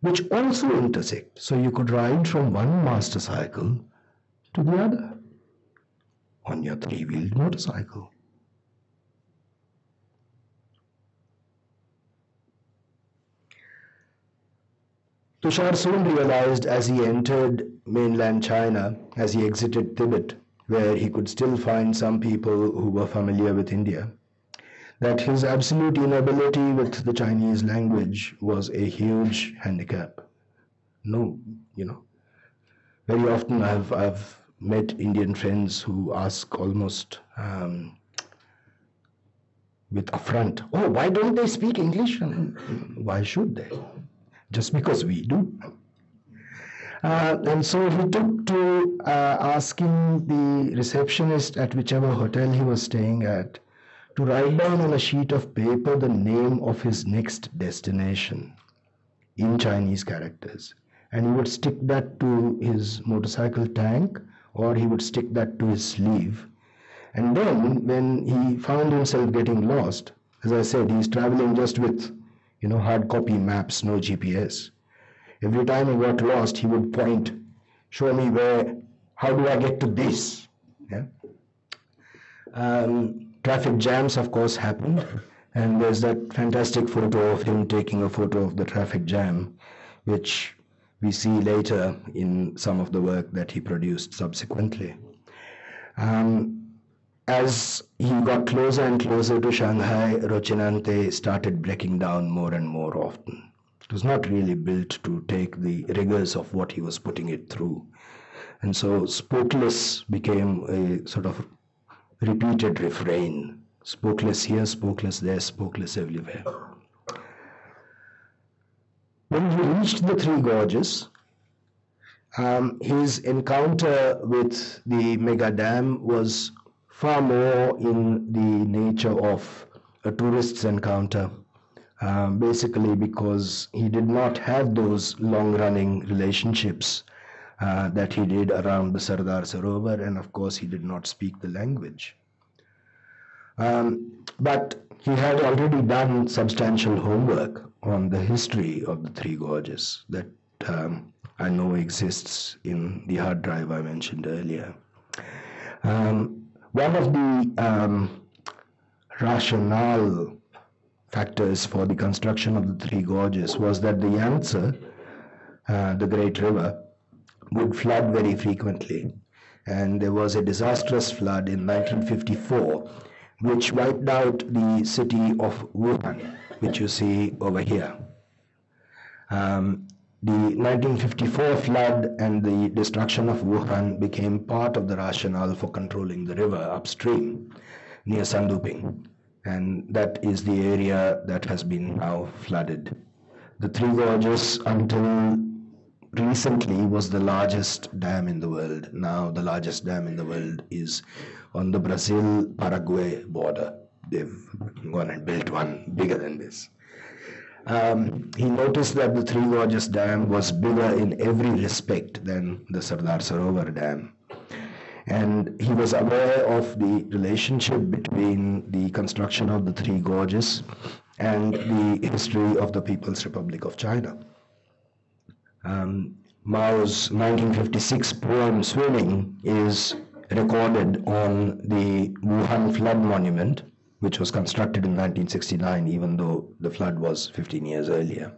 which also intersect. So you could ride from one master cycle to the other on your three wheeled motorcycle. Tushar soon realized as he entered mainland China, as he exited Tibet, where he could still find some people who were familiar with India, that his absolute inability with the Chinese language was a huge handicap. No, you know, very often I've, I've met Indian friends who ask almost um, with affront, oh, why don't they speak English? Why should they? Just because we do. Uh, and so he took to uh, asking the receptionist at whichever hotel he was staying at to write down on a sheet of paper the name of his next destination in Chinese characters. And he would stick that to his motorcycle tank or he would stick that to his sleeve. And then when he found himself getting lost, as I said, he's traveling just with, you know, hard copy maps, no GPS. Every time he got lost, he would point, show me where, how do I get to this? Yeah? Um, traffic jams, of course, happened. And there's that fantastic photo of him taking a photo of the traffic jam, which we see later in some of the work that he produced subsequently. Um, as he got closer and closer to Shanghai, Rocinante started breaking down more and more often. It was not really built to take the rigors of what he was putting it through. And so spokeless became a sort of repeated refrain. Spokeless here, spokeless there, spokeless everywhere. When he reached the Three Gorges, um, his encounter with the mega dam was far more in the nature of a tourist's encounter um, basically because he did not have those long running relationships uh, that he did around the Sardar Sarovar, and of course, he did not speak the language. Um, but he had already done substantial homework on the history of the Three Gorges that um, I know exists in the hard drive I mentioned earlier. Um, one of the um, rationale factors for the construction of the Three Gorges was that the Yangtze, uh, the great river, would flood very frequently. And there was a disastrous flood in 1954 which wiped out the city of Wuhan, which you see over here. Um, the 1954 flood and the destruction of Wuhan became part of the rationale for controlling the river upstream near Sandouping and that is the area that has been now flooded. The Three Gorges until recently was the largest dam in the world. Now the largest dam in the world is on the Brazil-Paraguay border. They've gone and built one bigger than this. Um, he noticed that the Three Gorges Dam was bigger in every respect than the Sardar Sarovar Dam and he was aware of the relationship between the construction of the three gorges and the history of the People's Republic of China. Um, Mao's 1956 poem Swimming is recorded on the Wuhan flood monument, which was constructed in 1969, even though the flood was 15 years earlier.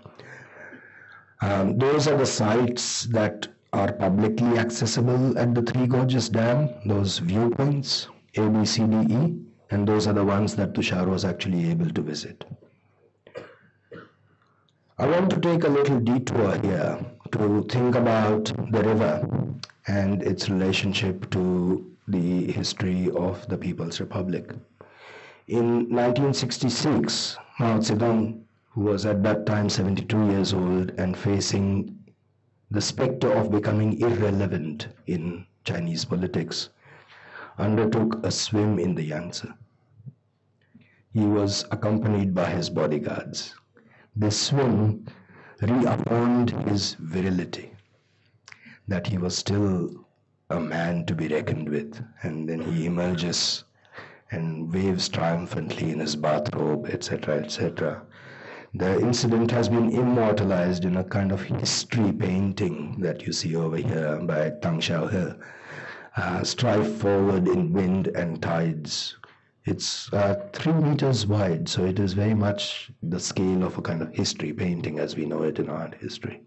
Um, those are the sites that are publicly accessible at the Three Gorges Dam, those viewpoints, A, B, C, D, E, and those are the ones that Tushar was actually able to visit. I want to take a little detour here to think about the river and its relationship to the history of the People's Republic. In 1966, Mao Zedong, who was at that time 72 years old and facing the specter of becoming irrelevant in Chinese politics, undertook a swim in the Yangtze. He was accompanied by his bodyguards. This swim reaffirmed his virility, that he was still a man to be reckoned with, and then he emerges and waves triumphantly in his bathrobe, etc., etc. The incident has been immortalized in a kind of history painting that you see over here by Tang Xiaohe. Uh, strive forward in wind and tides. It's uh, three meters wide, so it is very much the scale of a kind of history painting as we know it in art history.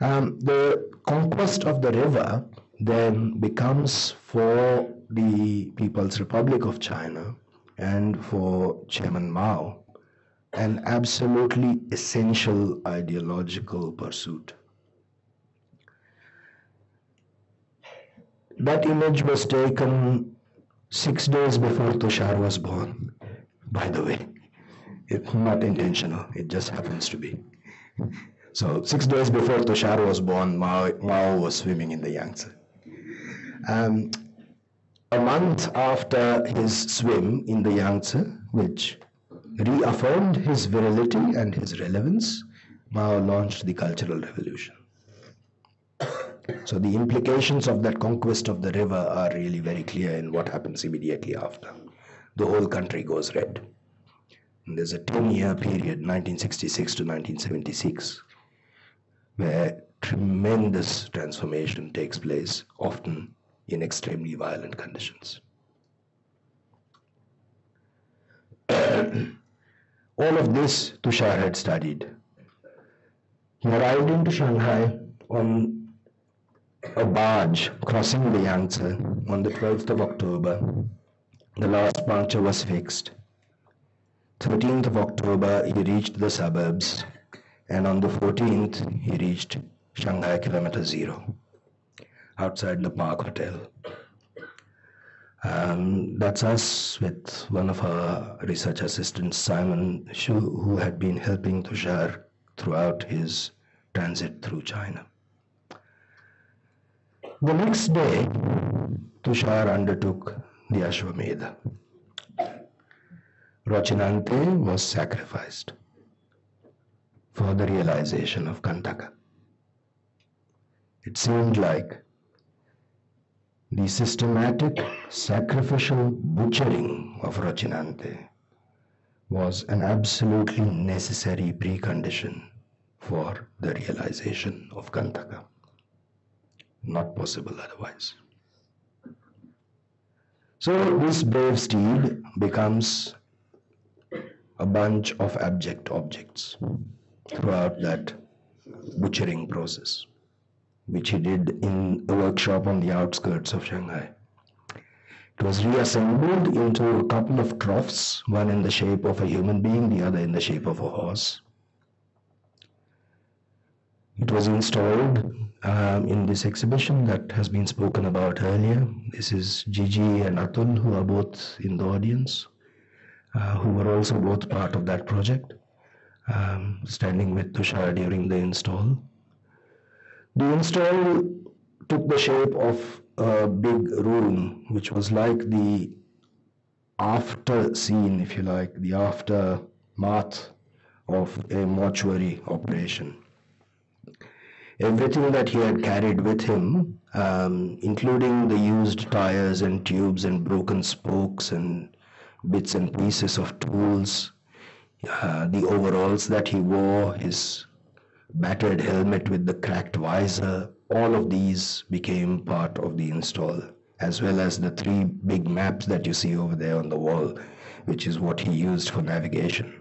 Um, the conquest of the river then becomes for the People's Republic of China and for Chairman Mao an absolutely essential ideological pursuit. That image was taken six days before Tushar was born, by the way. It's not intentional, it just happens to be. So, six days before Tushar was born, Mao, Mao was swimming in the Yangtze. Um, a month after his swim in the Yangtze, which reaffirmed his virility and his relevance, Mao launched the Cultural Revolution. So the implications of that conquest of the river are really very clear in what happens immediately after. The whole country goes red. And there's a 10 year period, 1966 to 1976, where tremendous transformation takes place, often in extremely violent conditions. All of this Tushar had studied. He arrived into Shanghai on a barge crossing the Yangtze on the 12th of October. The last puncture was fixed. 13th of October, he reached the suburbs, and on the 14th, he reached Shanghai Kilometer Zero outside the Park Hotel. Um, that's us with one of our research assistants, Simon Shu, who had been helping Tushar throughout his transit through China. The next day, Tushar undertook the Ashwamedha. Rocinante was sacrificed for the realization of Kantaka. It seemed like the systematic sacrificial butchering of Rocinante was an absolutely necessary precondition for the realization of Kantaka. Not possible otherwise. So this brave steed becomes a bunch of abject objects throughout that butchering process which he did in a workshop on the outskirts of Shanghai. It was reassembled into a couple of troughs, one in the shape of a human being, the other in the shape of a horse. It was installed um, in this exhibition that has been spoken about earlier. This is Gigi and Atul, who are both in the audience, uh, who were also both part of that project, um, standing with Tushar during the install. The install took the shape of a big room, which was like the after scene, if you like, the aftermath of a mortuary operation. Everything that he had carried with him, um, including the used tires and tubes and broken spokes and bits and pieces of tools, uh, the overalls that he wore, his battered helmet with the cracked visor, all of these became part of the install, as well as the three big maps that you see over there on the wall, which is what he used for navigation.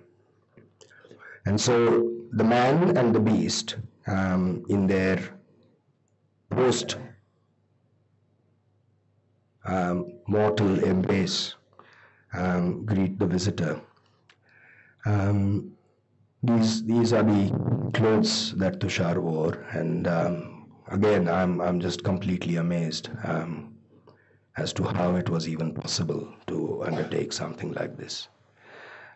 And so the man and the beast, um, in their post um, mortal embrace, um, greet the visitor. Um, these these are the clothes that Tushar wore, and um, again, I'm I'm just completely amazed um, as to how it was even possible to undertake something like this.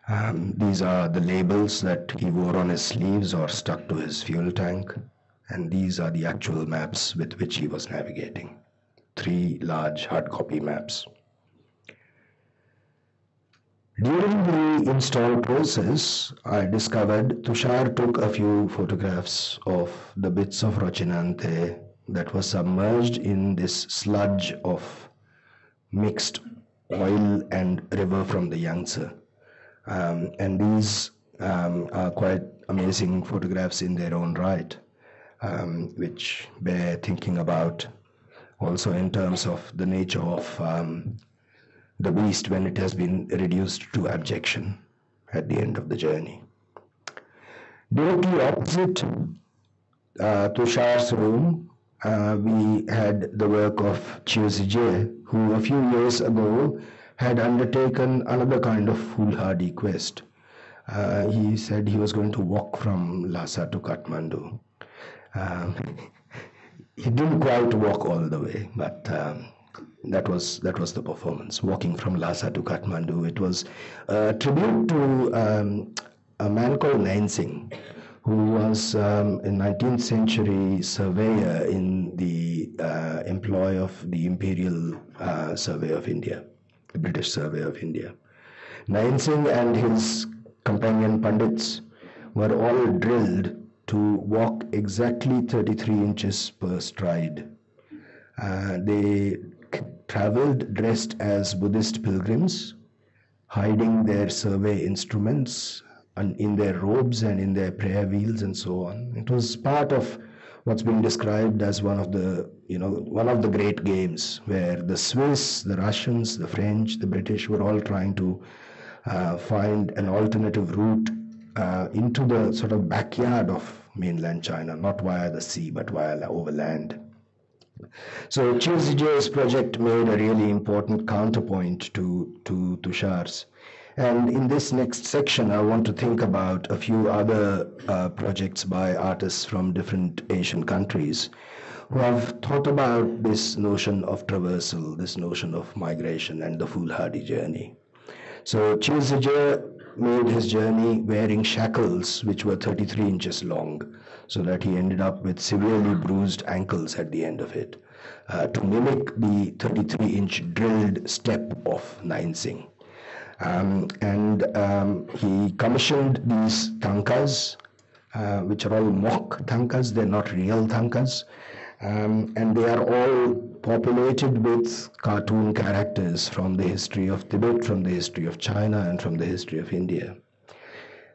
Um, these are the labels that he wore on his sleeves or stuck to his fuel tank, and these are the actual maps with which he was navigating. Three large hard copy maps. During the install process, I discovered Tushar took a few photographs of the bits of Rocinante that was submerged in this sludge of mixed oil and river from the Yangtze. Um, and these um, are quite amazing photographs in their own right, um, which bear thinking about also in terms of the nature of um, the beast when it has been reduced to abjection at the end of the journey. Directly opposite uh, Tushar's room, uh, we had the work of Qiu Zhijie, who a few years ago had undertaken another kind of foolhardy quest. Uh, he said he was going to walk from Lhasa to Kathmandu. Um, he didn't quite walk all the way, but um, that was that was the performance. Walking from Lhasa to Kathmandu, it was a tribute to um, a man called Nain Singh, who was um, a 19th century surveyor in the uh, employ of the Imperial uh, Survey of India, the British Survey of India. Nain Singh and his companion Pandits were all drilled to walk exactly 33 inches per stride. Uh, they traveled dressed as Buddhist pilgrims, hiding their survey instruments and in their robes and in their prayer wheels and so on. It was part of what's been described as one of the you know one of the great games where the Swiss, the Russians, the French, the British were all trying to uh, find an alternative route uh, into the sort of backyard of mainland China, not via the sea but via overland. So Qiu project made a really important counterpoint to, to Tushar's. And in this next section, I want to think about a few other uh, projects by artists from different Asian countries who have thought about this notion of traversal, this notion of migration and the foolhardy journey. So Qiu Zhijie made his journey wearing shackles which were 33 inches long so that he ended up with severely bruised ankles at the end of it, uh, to mimic the 33 inch drilled step of Nain Singh. Um, and um, he commissioned these tankas, uh, which are all mock tankas, they're not real tankas. Um, and they are all populated with cartoon characters from the history of Tibet, from the history of China, and from the history of India.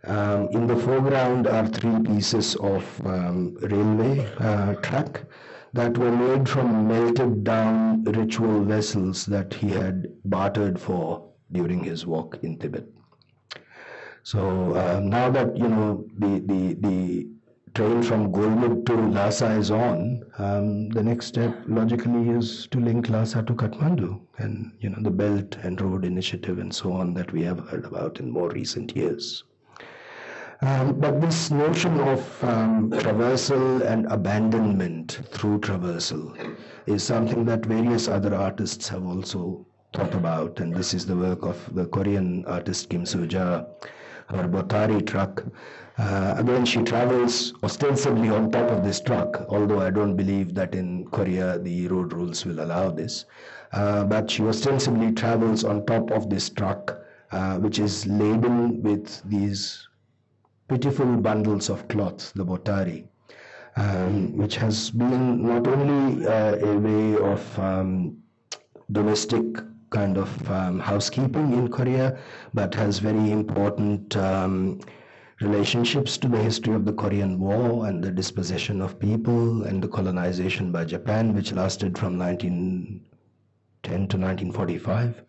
Um, in the foreground are three pieces of um, railway uh, track that were made from melted down ritual vessels that he had bartered for during his walk in Tibet. So uh, now that you know the the the train from Golmud to Lhasa is on, um, the next step logically is to link Lhasa to Kathmandu and you know the Belt and Road Initiative and so on that we have heard about in more recent years. Um, but this notion of um, traversal and abandonment through traversal is something that various other artists have also thought about, and this is the work of the Korean artist Kim Soo-ja, her Botari truck. Uh, again, she travels ostensibly on top of this truck, although I don't believe that in Korea the road rules will allow this. Uh, but she ostensibly travels on top of this truck, uh, which is laden with these pitiful bundles of cloth, the botari, um, which has been not only uh, a way of um, domestic kind of um, housekeeping in Korea, but has very important um, relationships to the history of the Korean War and the dispossession of people and the colonization by Japan, which lasted from 1910 to 1945.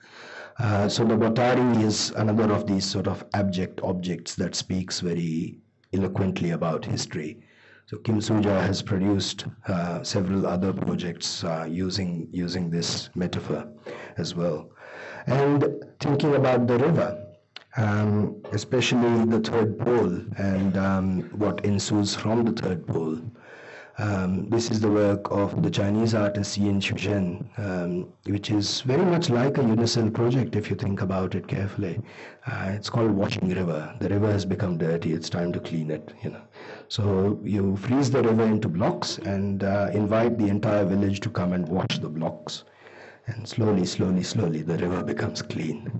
Uh, so the Botari is another of these sort of abject objects that speaks very eloquently about history. So Kim Sooja has produced uh, several other projects uh, using using this metaphor as well. And thinking about the river, um, especially the third pole and um, what ensues from the third pole. Um, this is the work of the Chinese artist Yin Xiuzhen, um, which is very much like a Unicell project if you think about it carefully. Uh, it's called Washing River. The river has become dirty. It's time to clean it. You know, so you freeze the river into blocks and uh, invite the entire village to come and wash the blocks, and slowly, slowly, slowly, the river becomes clean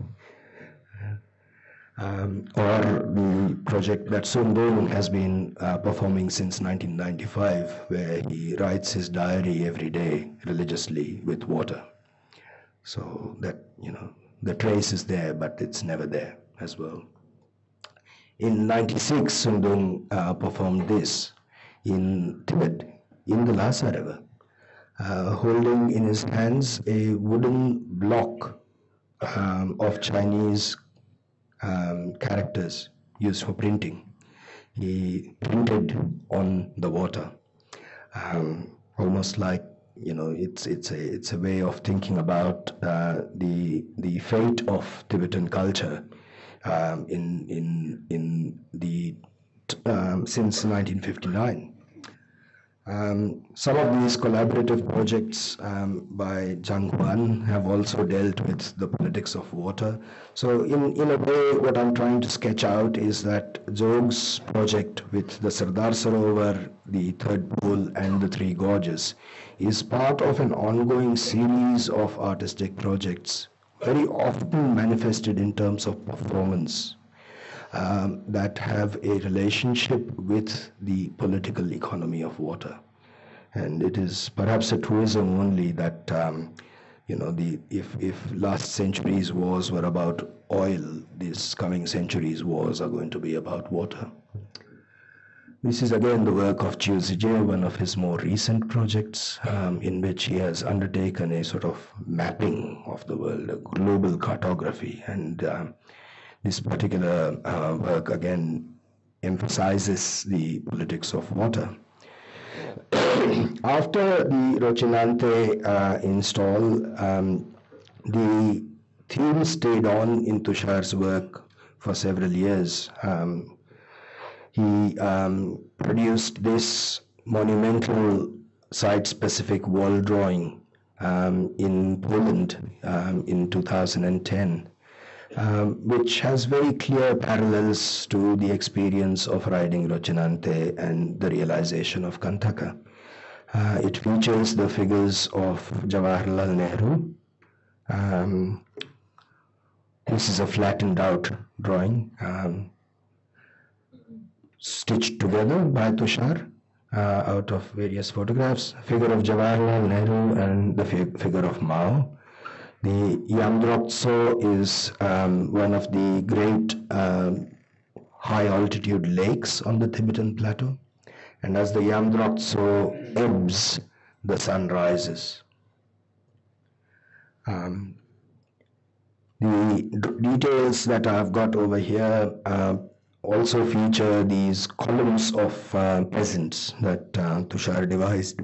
um, or the project that Song Dong has been uh, performing since 1995, where he writes his diary every day religiously with water. So that, you know, the trace is there, but it's never there as well. In 96, Song Dong uh, performed this in Tibet, in the Lhasa River, uh, holding in his hands a wooden block um, of Chinese um, characters used for printing. He printed on the water, um, almost like you know it's it's a it's a way of thinking about uh, the the fate of Tibetan culture um, in in in the um, since 1959. Um, some of these collaborative projects um, by Zhang Huan have also dealt with the politics of water. So in, in a way, what I'm trying to sketch out is that Joag's project with the Sardar Sarovar, the third pole and the three gorges is part of an ongoing series of artistic projects, very often manifested in terms of performance um, that have a relationship with the political economy of water. And it is perhaps a truism only that, um, you know, the, if, if last century's wars were about oil, this coming century's wars are going to be about water. This is again the work of Qiu Zhijie, one of his more recent projects, um, in which he has undertaken a sort of mapping of the world, a global cartography. And um, this particular uh, work again emphasizes the politics of water. After the Rocinante uh, install, um, the theme stayed on in Tushar's work for several years. Um, he um, produced this monumental site-specific wall drawing um, in Poland um, in 2010 um, which has very clear parallels to the experience of riding Rocinante and the realization of Kantaka. Uh, it features the figures of Jawaharlal Nehru. Um, this is a flattened out drawing um, stitched together by Tushar uh, out of various photographs. Figure of Jawaharlal Nehru and the figure of Mao. The Yamdrok is um, one of the great um, high altitude lakes on the Tibetan plateau. And as the Yamdrok ebbs, the sun rises. Um, the details that I've got over here uh, also feature these columns of uh, peasants that uh, Tushar devised,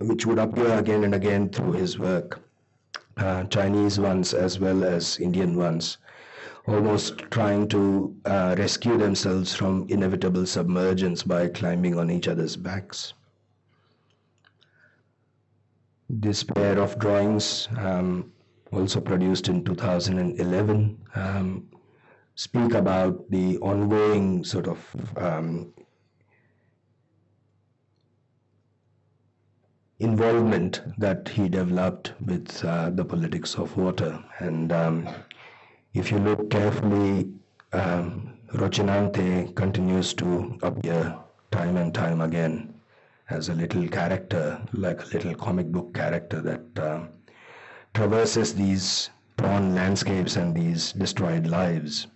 which would appear again and again through his work uh, Chinese ones as well as Indian ones, almost trying to uh, rescue themselves from inevitable submergence by climbing on each other's backs. This pair of drawings, um, also produced in 2011, um, speak about the ongoing sort of um, involvement that he developed with uh, the politics of water. And um, if you look carefully, um, Rocinante continues to appear time and time again as a little character, like a little comic book character that um, traverses these torn landscapes and these destroyed lives.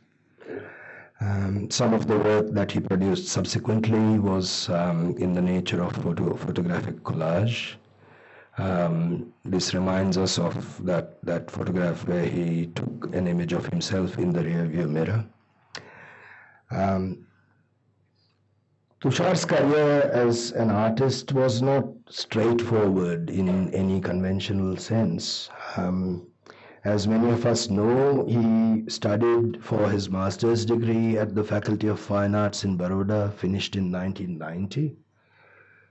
Um, some of the work that he produced subsequently was um, in the nature of photo, photographic collage. Um, this reminds us of that, that photograph where he took an image of himself in the rearview mirror. Um, Tushar's career as an artist was not straightforward in any conventional sense. Um, as many of us know, he studied for his master's degree at the Faculty of Fine Arts in Baroda, finished in 1990.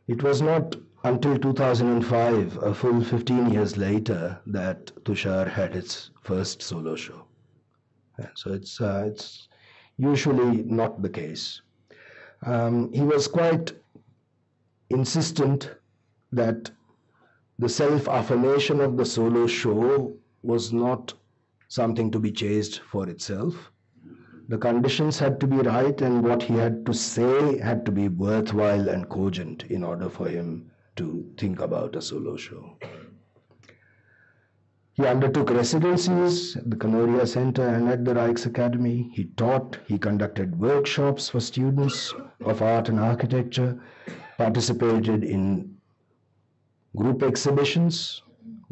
It was not until 2005, a full 15 years later, that Tushar had his first solo show. So it's, uh, it's usually not the case. Um, he was quite insistent that the self affirmation of the solo show was not something to be chased for itself. The conditions had to be right, and what he had to say had to be worthwhile and cogent in order for him to think about a solo show. He undertook residencies at the Kanoria Center and at the Rijksakademie. He taught, he conducted workshops for students of art and architecture, participated in group exhibitions,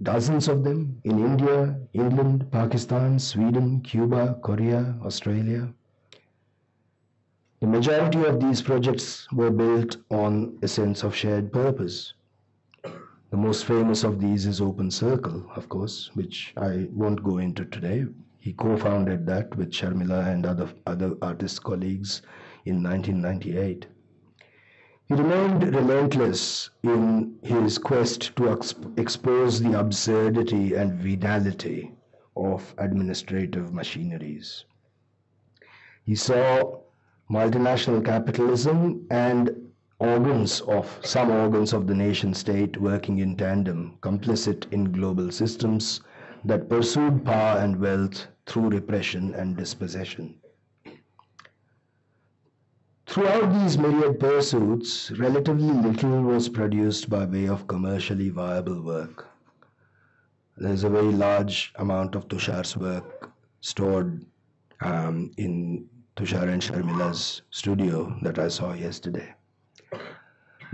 dozens of them in India, England, Pakistan, Sweden, Cuba, Korea, Australia. The majority of these projects were built on a sense of shared purpose. The most famous of these is Open Circle, of course, which I won't go into today. He co-founded that with Sharmila and other, other artist colleagues in 1998. He remained relentless in his quest to exp- expose the absurdity and venality of administrative machineries. He saw multinational capitalism and organs of some organs of the nation state working in tandem, complicit in global systems that pursued power and wealth through repression and dispossession. Throughout these myriad pursuits, relatively little was produced by way of commercially viable work. There's a very large amount of Tushar's work stored um, in Tushar and Sharmila's studio that I saw yesterday.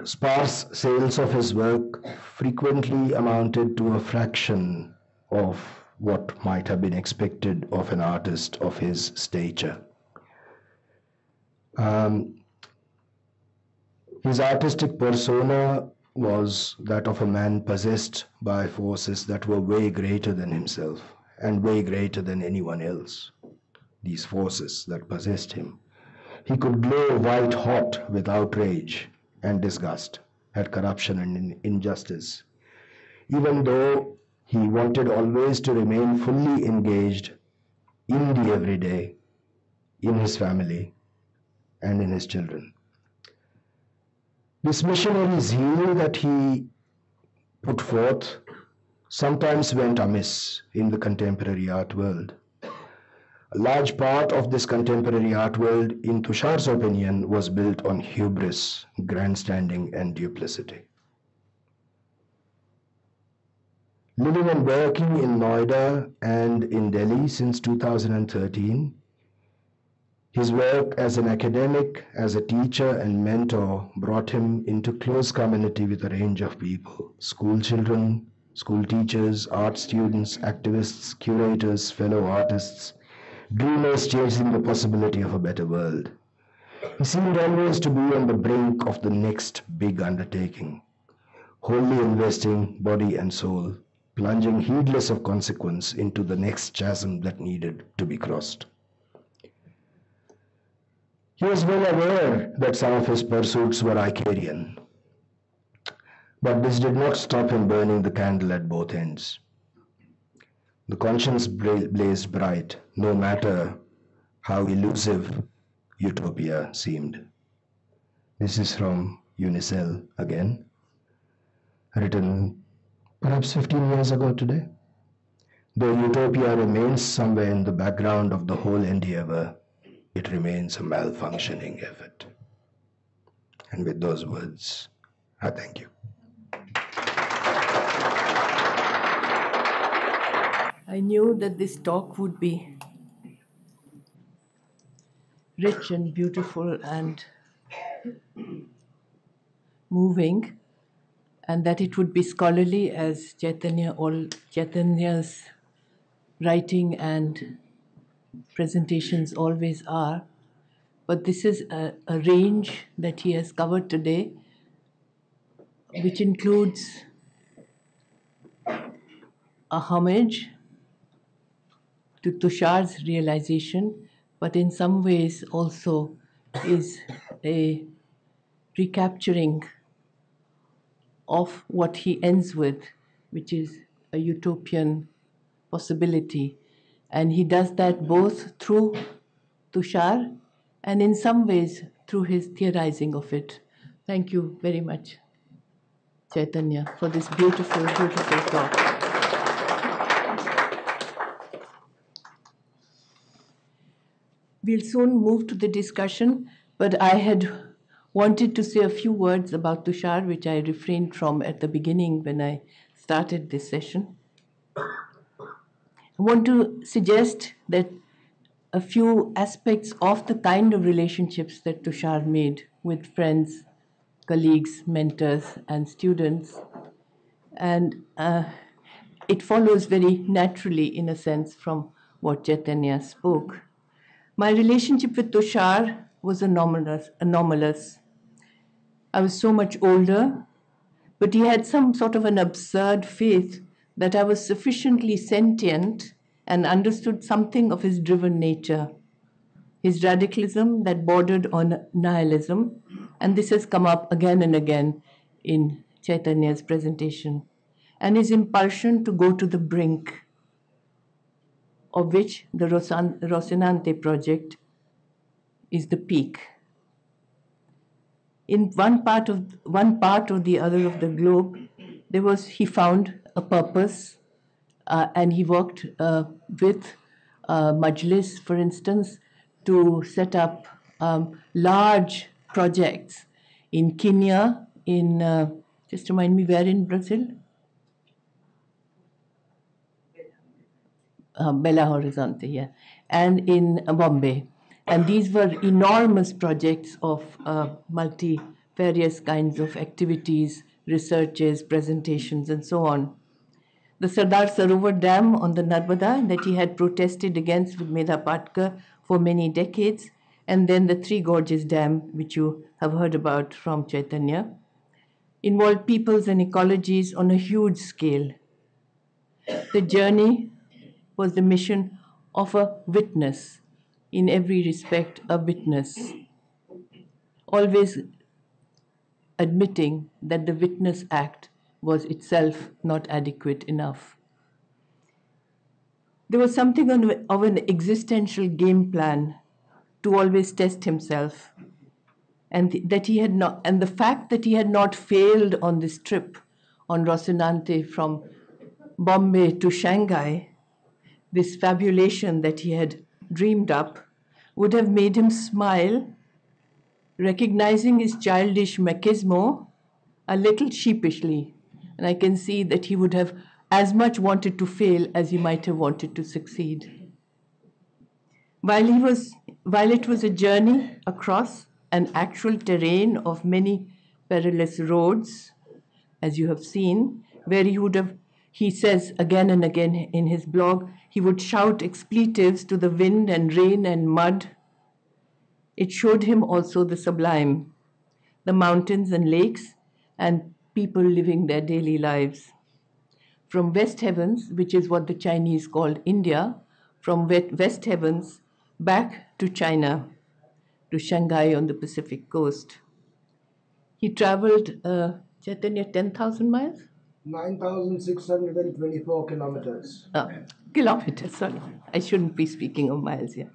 Sparse sales of his work frequently amounted to a fraction of what might have been expected of an artist of his stature. Um, his artistic persona was that of a man possessed by forces that were way greater than himself and way greater than anyone else. These forces that possessed him. He could glow white hot with outrage and disgust at corruption and injustice, even though he wanted always to remain fully engaged in the everyday, in his family, and in his children. This missionary zeal that he put forth sometimes went amiss in the contemporary art world. A large part of this contemporary art world, in Tushar's opinion, was built on hubris, grandstanding, and duplicity. Living and working in Noida and in Delhi since 2013, his work as an academic, as a teacher and mentor brought him into close community with a range of people school children, school teachers, art students, activists, curators, fellow artists, dreamers chasing the possibility of a better world. He seemed always to be on the brink of the next big undertaking, wholly investing body and soul, plunging heedless of consequence into the next chasm that needed to be crossed. He was well aware that some of his pursuits were Icarian, but this did not stop him burning the candle at both ends. The conscience blazed bright, no matter how elusive utopia seemed. This is from Unicell again, written perhaps 15 years ago today. Though utopia remains somewhere in the background of the whole endeavor, it remains a malfunctioning effort. And with those words, I thank you. I knew that this talk would be rich and beautiful and moving, and that it would be scholarly as Chaitanya, all Chaitanya's writing and presentations always are. But this is a, a range that he has covered today, which includes a homage to Tushar's realization, but in some ways also is a recapturing of what he ends with, which is a utopian possibility. And he does that both through Tushar and in some ways through his theorizing of it. Thank you very much, Chaitanya, for this beautiful, beautiful talk. We'll soon move to the discussion, but I had wanted to say a few words about Tushar, which I refrained from at the beginning when I started this session. I want to suggest that a few aspects of the kind of relationships that Tushar made with friends, colleagues, mentors, and students. And uh, it follows very naturally, in a sense, from what Chaitanya spoke. My relationship with Tushar was anomalous. anomalous. I was so much older, but he had some sort of an absurd faith that I was sufficiently sentient and understood something of his driven nature, his radicalism that bordered on nihilism, and this has come up again and again in Chaitanya's presentation, and his impulsion to go to the brink of which the Rosan- Rocinante project is the peak. In one part of one part or the other of the globe, there was he found a purpose, uh, and he worked uh, with uh, Majlis, for instance, to set up um, large projects in Kenya, in uh, just remind me where in Brazil, uh, Belo Horizonte, yeah, and in Bombay. And these were enormous projects of multi various kinds of activities, researches, presentations, and so on. The Sardar Sarovar Dam on the Narmada that he had protested against with Medha Patkar for many decades, and then the Three Gorges Dam, which you have heard about from Chaitanya, involved peoples and ecologies on a huge scale. The journey was the mission of a witness, in every respect, a witness. Always admitting that the witness act was itself not adequate enough. There was something of an existential game plan to always test himself. And that he had not, and the fact that he had not failed on this trip on Rocinante from Bombay to Shanghai this fabulation that he had dreamed up would have made him smile, recognizing his childish machismo a little sheepishly. And I can see that he would have as much wanted to fail as he might have wanted to succeed. While, he was, while it was a journey across an actual terrain of many perilous roads, as you have seen, where he would have, he says again and again in his blog, he would shout expletives to the wind and rain and mud. It showed him also the sublime, the mountains and lakes, and people living their daily lives. From West Heavens, which is what the Chinese called India, from West Heavens back to China, to Shanghai on the Pacific coast. He traveled, uh, Chaitanya, 10,000 miles? 9,624 kilometers. Uh, kilometers, sorry. I shouldn't be speaking of miles here.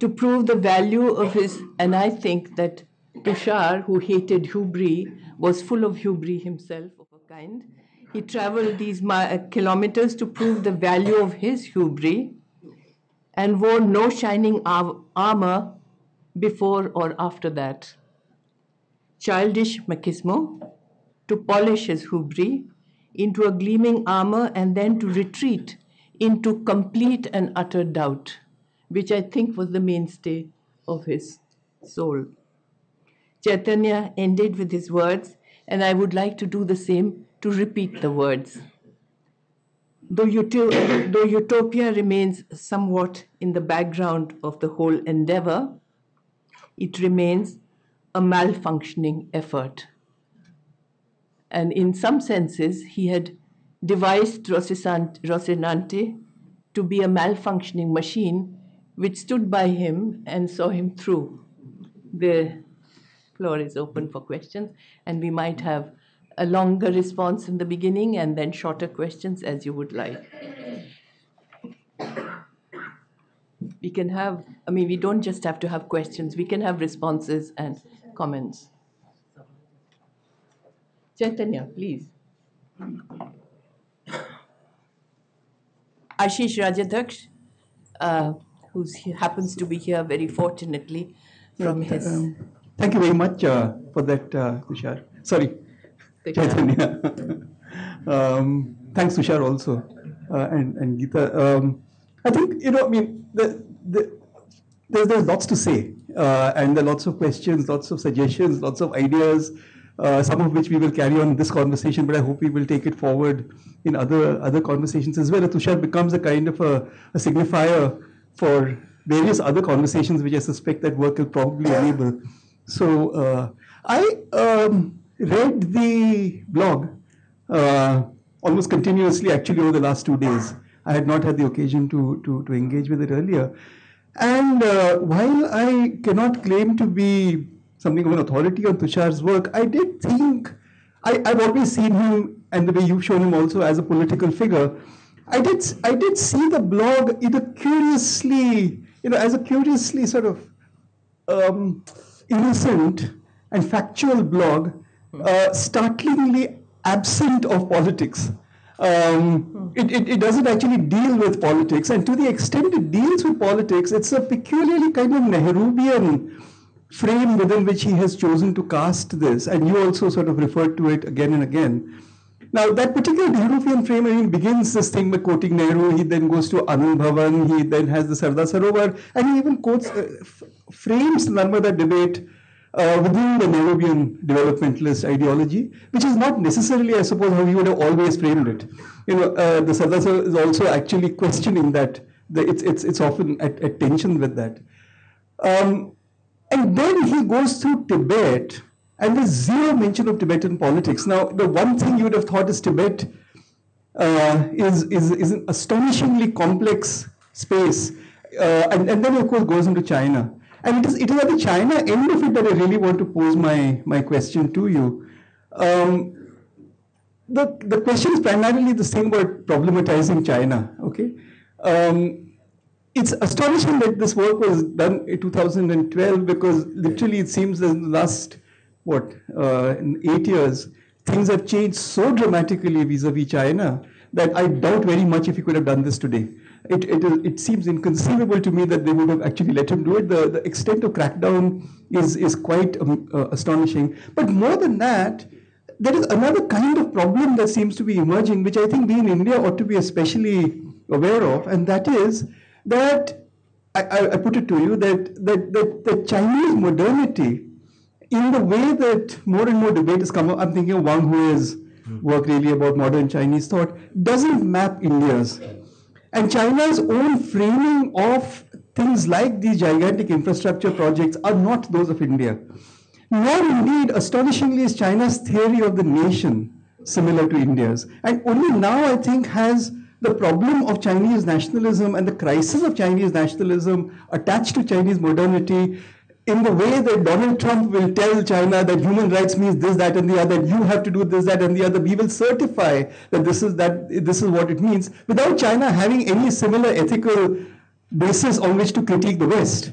To prove the value of his, and I think that Tushar, who hated hubris, was full of hubris himself of a kind. He traveled these uh, kilometers to prove the value of his hubris and wore no shining armor before or after that. Childish machismo to polish his hubris into a gleaming armor and then to retreat into complete and utter doubt, which I think was the mainstay of his soul. Chaitanya ended with his words, and I would like to do the same to repeat the words. Though, though utopia remains somewhat in the background of the whole endeavor, it remains a malfunctioning effort. And in some senses, he had devised Rocinante to be a malfunctioning machine which stood by him and saw him through. The floor is open for questions, and we might have a longer response in the beginning and then shorter questions as you would like. We can have, I mean, we don't just have to have questions, we can have responses and comments. Chaitanya, please. Ashish Rajadhyaksha, uh, who happens to be here very fortunately from his. Um, thank you very much uh, for that, uh, Tushar. Sorry, Chaitanya. um, thanks, Tushar, also, uh, and, and Geeta. Um, I think, you know, I mean, the, the, there's, there's lots to say, uh, and there are lots of questions, lots of suggestions, lots of ideas, uh, some of which we will carry on in this conversation, but I hope we will take it forward in other, other conversations as well. Tushar becomes a kind of a, a signifier for various other conversations, which I suspect that work will probably enable. So uh, I um, read the blog uh, almost continuously, actually, over the last two days. I had not had the occasion to, to, to engage with it earlier. And uh, while I cannot claim to be something of an authority on Tushar's work, I did think, I, I've always seen him, and the way you've shown him also as a political figure, I did, I did see the blog a curiously, you know, as a curiously sort of um, innocent and factual blog, uh, startlingly absent of politics. Um, it, it, it doesn't actually deal with politics, and to the extent it deals with politics, it's a peculiarly kind of Nehruvian frame within which he has chosen to cast this, and you also sort of referred to it again and again. Now, that particular Nehruvian frame, I mean, begins this thing by quoting Nehru, he then goes to Anand Bhavan, he then has the Sardar Sarovar, and he even quotes, uh, frames Narmada debate uh, within the Nehruvian developmentalist ideology, which is not necessarily, I suppose, how he would have always framed it. You know, uh, the Sardar is also actually questioning that. The, it's, it's, it's often at, at tension with that. Um, and then he goes through Tibet, and there's zero mention of Tibetan politics. Now, the one thing you would have thought is Tibet uh, is, is, is an astonishingly complex space. Uh, and, and then, of course, goes into China. And it is, it is at the China end of it that I really want to pose my, my question to you. Um, the, the question is primarily this thing about problematizing China, okay? Um, it's astonishing that this work was done in 2012 because literally it seems that in the last, what, uh, eight years, things have changed so dramatically vis-a-vis China that I doubt very much if he could have done this today. It, it, it seems inconceivable to me that they would have actually let him do it. The, the extent of crackdown is, is quite um, uh, astonishing. But more than that, there is another kind of problem that seems to be emerging, which I think we in India ought to be especially aware of, and that is that I, I, I put it to you that, that, that, that Chinese modernity, in the way that more and more debate has come up, I'm thinking of Wang Hui's work really about modern Chinese thought, doesn't map India's. And China's own framing of things like these gigantic infrastructure projects are not those of India. Nor indeed, astonishingly, is China's theory of the nation similar to India's. And only now, I think, has the problem of Chinese nationalism and the crisis of Chinese nationalism attached to Chinese modernity in the way that Donald Trump will tell China that human rights means this, that, and the other, you have to do this, that, and the other. We will certify that this is that this is what it means, without China having any similar ethical basis on which to critique the West.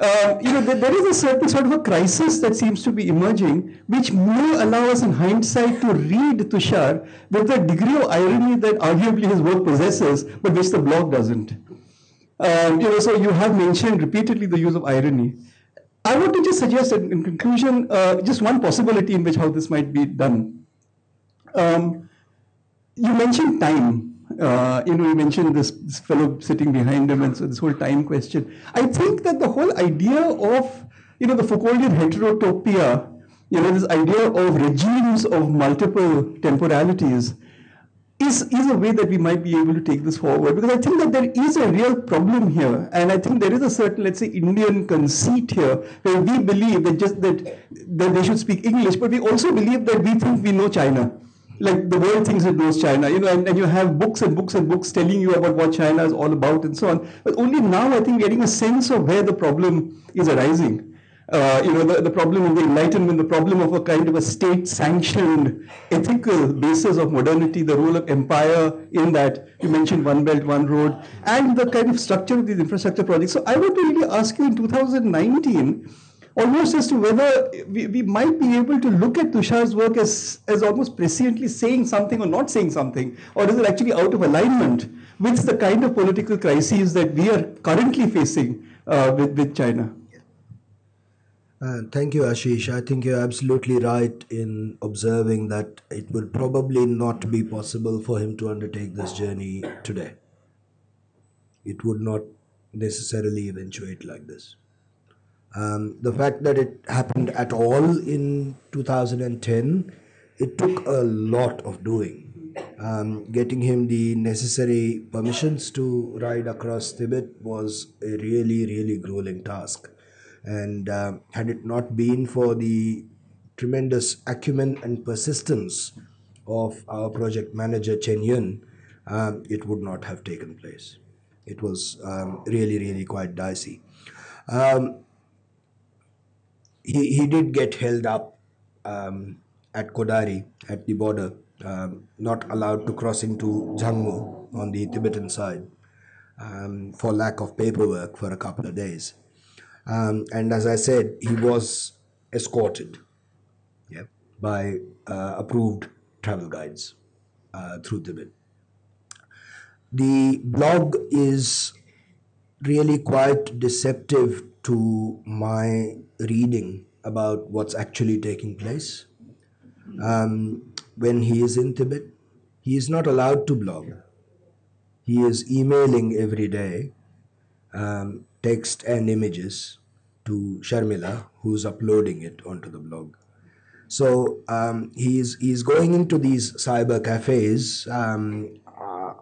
Uh, you know, there, there is a certain sort of a crisis that seems to be emerging, which may allow us in hindsight to read Tushar with the degree of irony that arguably his work possesses, but which the blog doesn't. Um, you know, so you have mentioned repeatedly the use of irony. I want to just suggest, in conclusion, uh, just one possibility in which how this might be done. Um, you mentioned time, Uh, you know, you mentioned this, this fellow sitting behind him, and so this whole time question. I think that the whole idea of, you know, the Foucauldian heterotopia, you know, this idea of regimes of multiple temporalities, is, is a way that we might be able to take this forward because I think that there is a real problem here, and I think there is a certain, let's say, Indian conceit here where we believe that just that that they should speak English, but we also believe that we think we know China. Like the world thinks it knows China, you know, and, and you have books and books and books telling you about what China is all about and so on. But only now I think getting a sense of where the problem is arising uh, you know, the, the problem of the Enlightenment, the problem of a kind of a state-sanctioned ethical basis of modernity, the role of empire in that. You mentioned One Belt, One Road, and the kind of structure of these infrastructure projects. So I want to really ask you in 2019, almost as to whether we, we might be able to look at Tushar's work as, as almost presciently saying something or not saying something, or is it actually out of alignment with the kind of political crises that we are currently facing uh, with, with China? Uh, thank you, Ashish. I think you're absolutely right in observing that it will probably not be possible for him to undertake this journey today. It would not necessarily eventuate like this. Um, the fact that it happened at all in 2010, it took a lot of doing. Um, getting him the necessary permissions to ride across Tibet was a really, really grueling task. And uh, had it not been for the tremendous acumen and persistence of our project manager Chen Yun, um, it would not have taken place. It was um, really, really quite dicey. Um, he, he did get held up um, at Kodari at the border, um, not allowed to cross into Zhangmu on the Tibetan side for lack of paperwork for a couple of days. Um, and as I said, he was escorted yeah, by uh, approved travel guides uh, through Tibet. The blog is really quite deceptive to my reading about what's actually taking place. Um, when he is in Tibet, he is not allowed to blog. He is emailing every day um, text and images to Sharmila, who's uploading it onto the blog. So um, he's he's going into these cyber cafes, um, uh,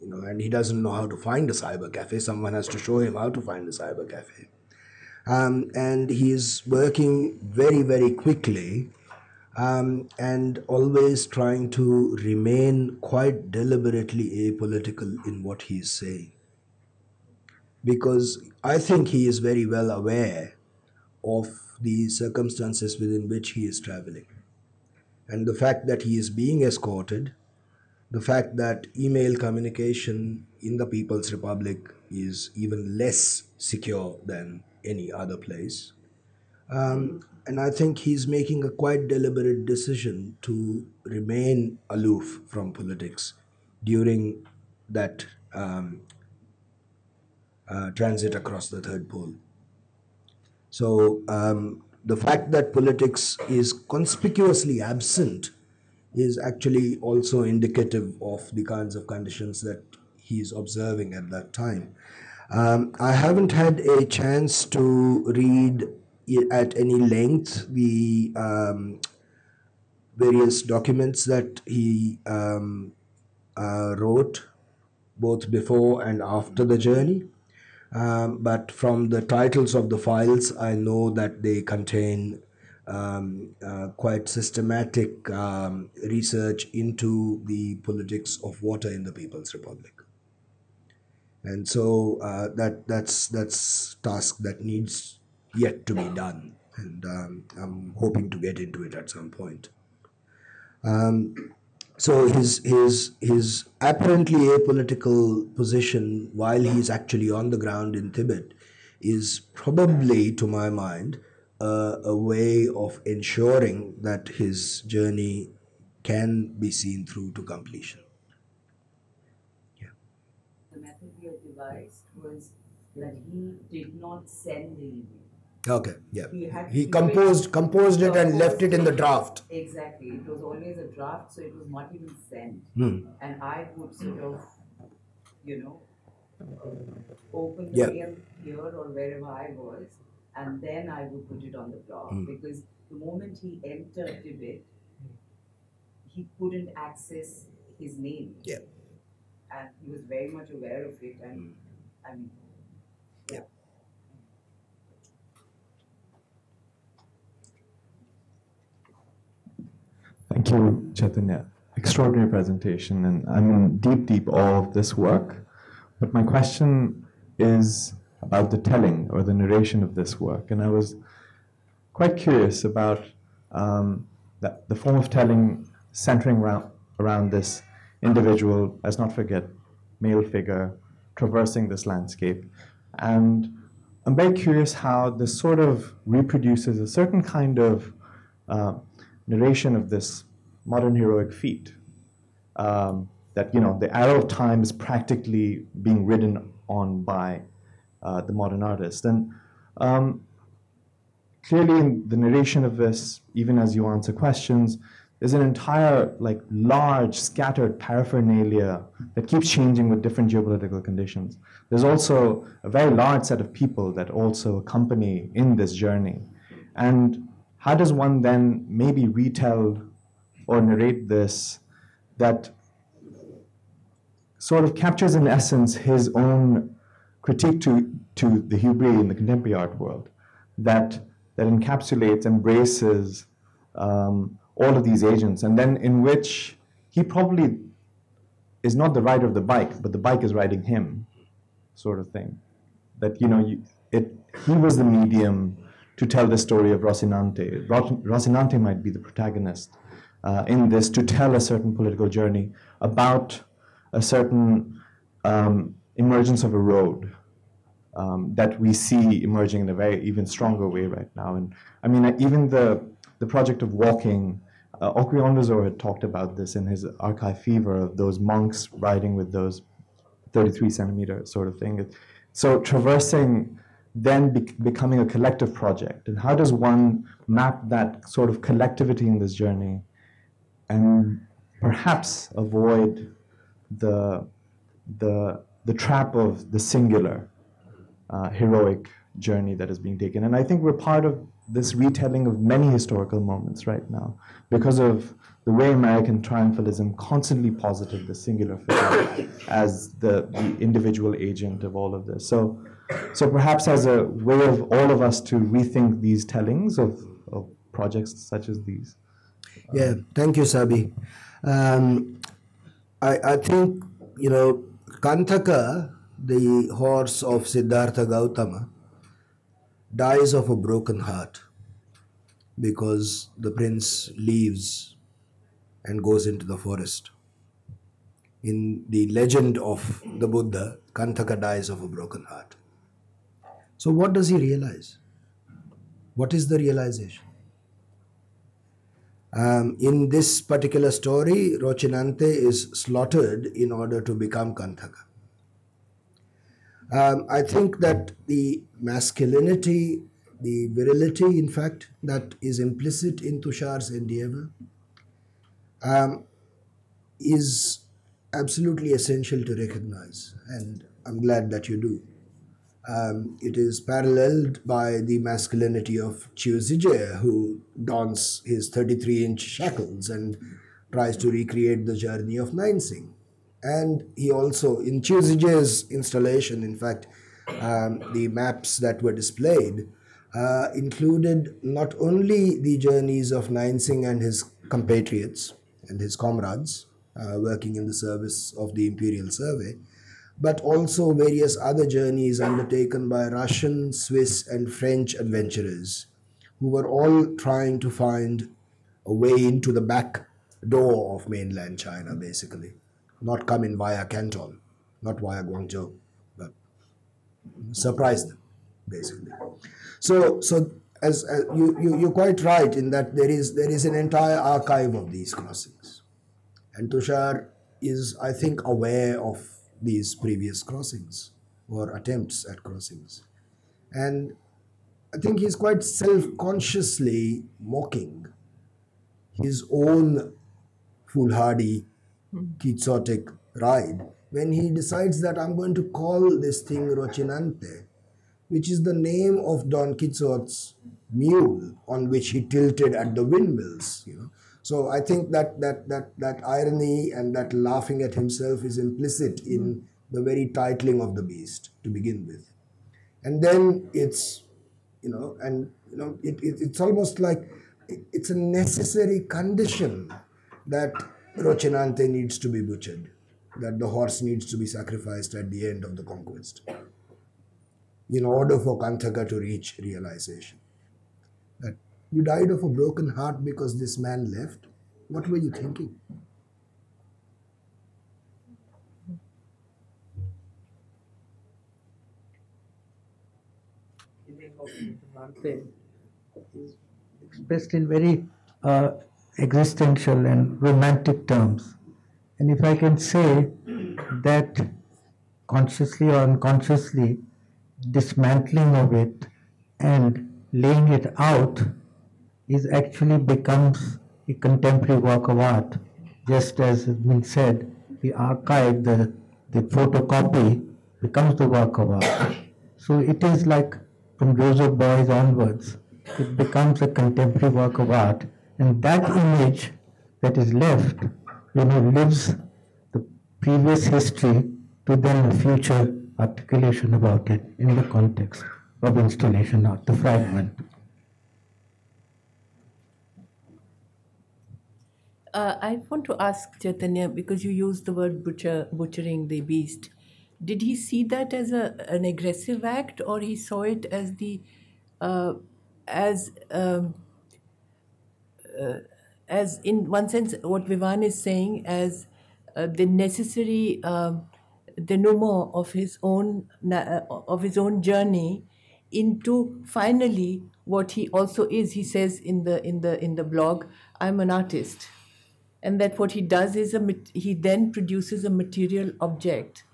you know, and he doesn't know how to find a cyber cafe. Someone has to show him how to find a cyber cafe, um, and he's working very very quickly, um, and always trying to remain quite deliberately apolitical in what he's saying because I think he is very well aware of the circumstances within which he is traveling. And the fact that he is being escorted, the fact that email communication in the People's Republic is even less secure than any other place. Um, and I think he's making a quite deliberate decision to remain aloof from politics during that um, uh, transit across the third pole. So um, the fact that politics is conspicuously absent is actually also indicative of the kinds of conditions that he's observing at that time. Um, I haven't had a chance to read at any length the um, various documents that he um, uh, wrote both before and after the journey. Um, but from the titles of the files, I know that they contain um, uh, quite systematic um, research into the politics of water in the People's Republic. And so uh, that that's that's task that needs yet to be done, and um, I'm hoping to get into it at some point. Um, so his his his apparently apolitical position while he's actually on the ground in Tibet is probably, to my mind, uh, a way of ensuring that his journey can be seen through to completion. Yeah. The method he had devised was that he did not send the email. Okay, yeah. He had He composed composed it and left it in the draft. Exactly. It was always a draft, so it was not even sent. Hmm. And I would sort of, you know, open the Yeah. mail here or wherever I was, and then I would put it on the blog Hmm. because the moment he entered Tibet, he couldn't access his name. Yeah. And he was very much aware of it, and I mean, Thank you, Chaitanya. Extraordinary presentation, and I'm in deep, deep awe of this work. But my question is about the telling or the narration of this work, and I was quite curious about um, that, the form of telling centering around, around this individual, let's not forget, male figure traversing this landscape. And I'm very curious how this sort of reproduces a certain kind of uh, narration of this modern heroic feat. Um, that you know the arrow of time is practically being ridden on by uh, the modern artist, and um, clearly in the narration of this, even as you answer questions, there's an entire like large scattered paraphernalia that keeps changing with different geopolitical conditions. There's also a very large set of people that also accompany in this journey, and how does one then maybe retell or narrate this that sort of captures in essence his own critique to, to the Hubris in the contemporary art world that, that encapsulates, embraces um, all of these agents, and then in which he probably is not the rider of the bike, but the bike is riding him, sort of thing. That, you know, you, it, he was the medium to tell the story of Rocinante. Ro- Rocinante might be the protagonist uh, in this to tell a certain political journey about a certain um, emergence of a road um, that we see emerging in a very even stronger way right now. And I mean, even the the project of walking, uh, Enwezor had talked about this in his Archive Fever of those monks riding with those 33 centimeter sort of thing. So traversing then be- becoming a collective project, and how does one map that sort of collectivity in this journey, and perhaps avoid the the the trap of the singular uh, heroic journey that is being taken. And I think we're part of this retelling of many historical moments right now because of the way American triumphalism constantly posited the singular figure as the, the individual agent of all of this. So, so perhaps as a way of all of us to rethink these tellings of, of projects such as these. Yeah, thank you, Sabi. Um, I, I think, you know, Kantaka, the horse of Siddhartha Gautama, dies of a broken heart because the prince leaves and goes into the forest. In the legend of the Buddha, Kantaka dies of a broken heart. So, what does he realize? What is the realization? Um, in this particular story, Rocinante is slaughtered in order to become Kantaka. Um, I think that the masculinity, the virility, in fact, that is implicit in Tushar's endeavor um, is absolutely essential to recognize, and I'm glad that you do. Um, it is paralleled by the masculinity of Qiu Zhijie, who dons his 33 inch shackles and tries to recreate the journey of Nain Singh. And he also, in Qiu Zhijie's installation, in fact, um, the maps that were displayed uh, included not only the journeys of Nain Singh and his compatriots and his comrades uh, working in the service of the Imperial Survey, but also various other journeys undertaken by Russian, Swiss, and French adventurers who were all trying to find a way into the back door of mainland China, basically. Not come in via Canton, not via Guangzhou, but surprise them, basically. So, so as, as you, you, you're quite right in that there is, there is an entire archive of these crossings. And Tushar is, I think, aware of these previous crossings or attempts at crossings. And I think he's quite self-consciously mocking his own foolhardy, quixotic ride when he decides that I'm going to call this thing Rocinante, which is the name of Don Quixote's mule on which he tilted at the windmills. You know, so I think that that that that irony and that laughing at himself is implicit in hmm. the very titling of the beast to begin with, and then it's you know, and you know, it, it it's almost like it, it's a necessary condition that Rocinante needs to be butchered, that the horse needs to be sacrificed at the end of the conquest, in order for Kantaka to reach realization. That you died of a broken heart because this man left. What were you thinking? is expressed in very uh, existential and romantic terms. And if I can say that consciously or unconsciously, dismantling of it and laying it out is actually becomes a contemporary work of art. Just as has been said, the archive, the, the photocopy becomes the work of art. So it is like from Joseph Beuys onwards, it becomes a contemporary work of art. And that image that is left, you know, lives the previous history to then the future articulation about it in the context of installation art, the fragment. Uh, I want to ask Chaitanya because you used the word butcher, butchering the beast. Did he see that as a, an aggressive act, or he saw it as the uh, as um, uh, as in one sense what Vivan is saying as uh, the necessary um, denouement of his own uh, of his own journey into finally what he also is. He says in the in the in the blog, "I'm an artist." And that what he does is a he then produces a material object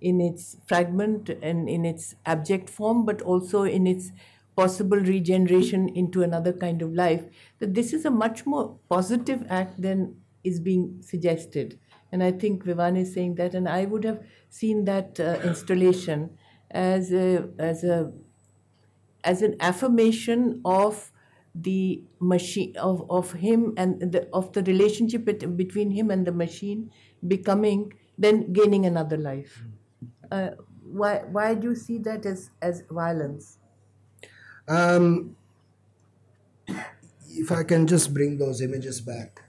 in its fragment and in its abject form but also in its possible regeneration into another kind of life. That this is a much more positive act than is being suggested. And i think vivan is saying that and i would have seen that uh, installation as a as a as an affirmation of the machine of, of him and the, of the relationship bet- between him and the machine becoming then gaining another life. Uh, why why do you see that as as violence? Um, if I can just bring those images back.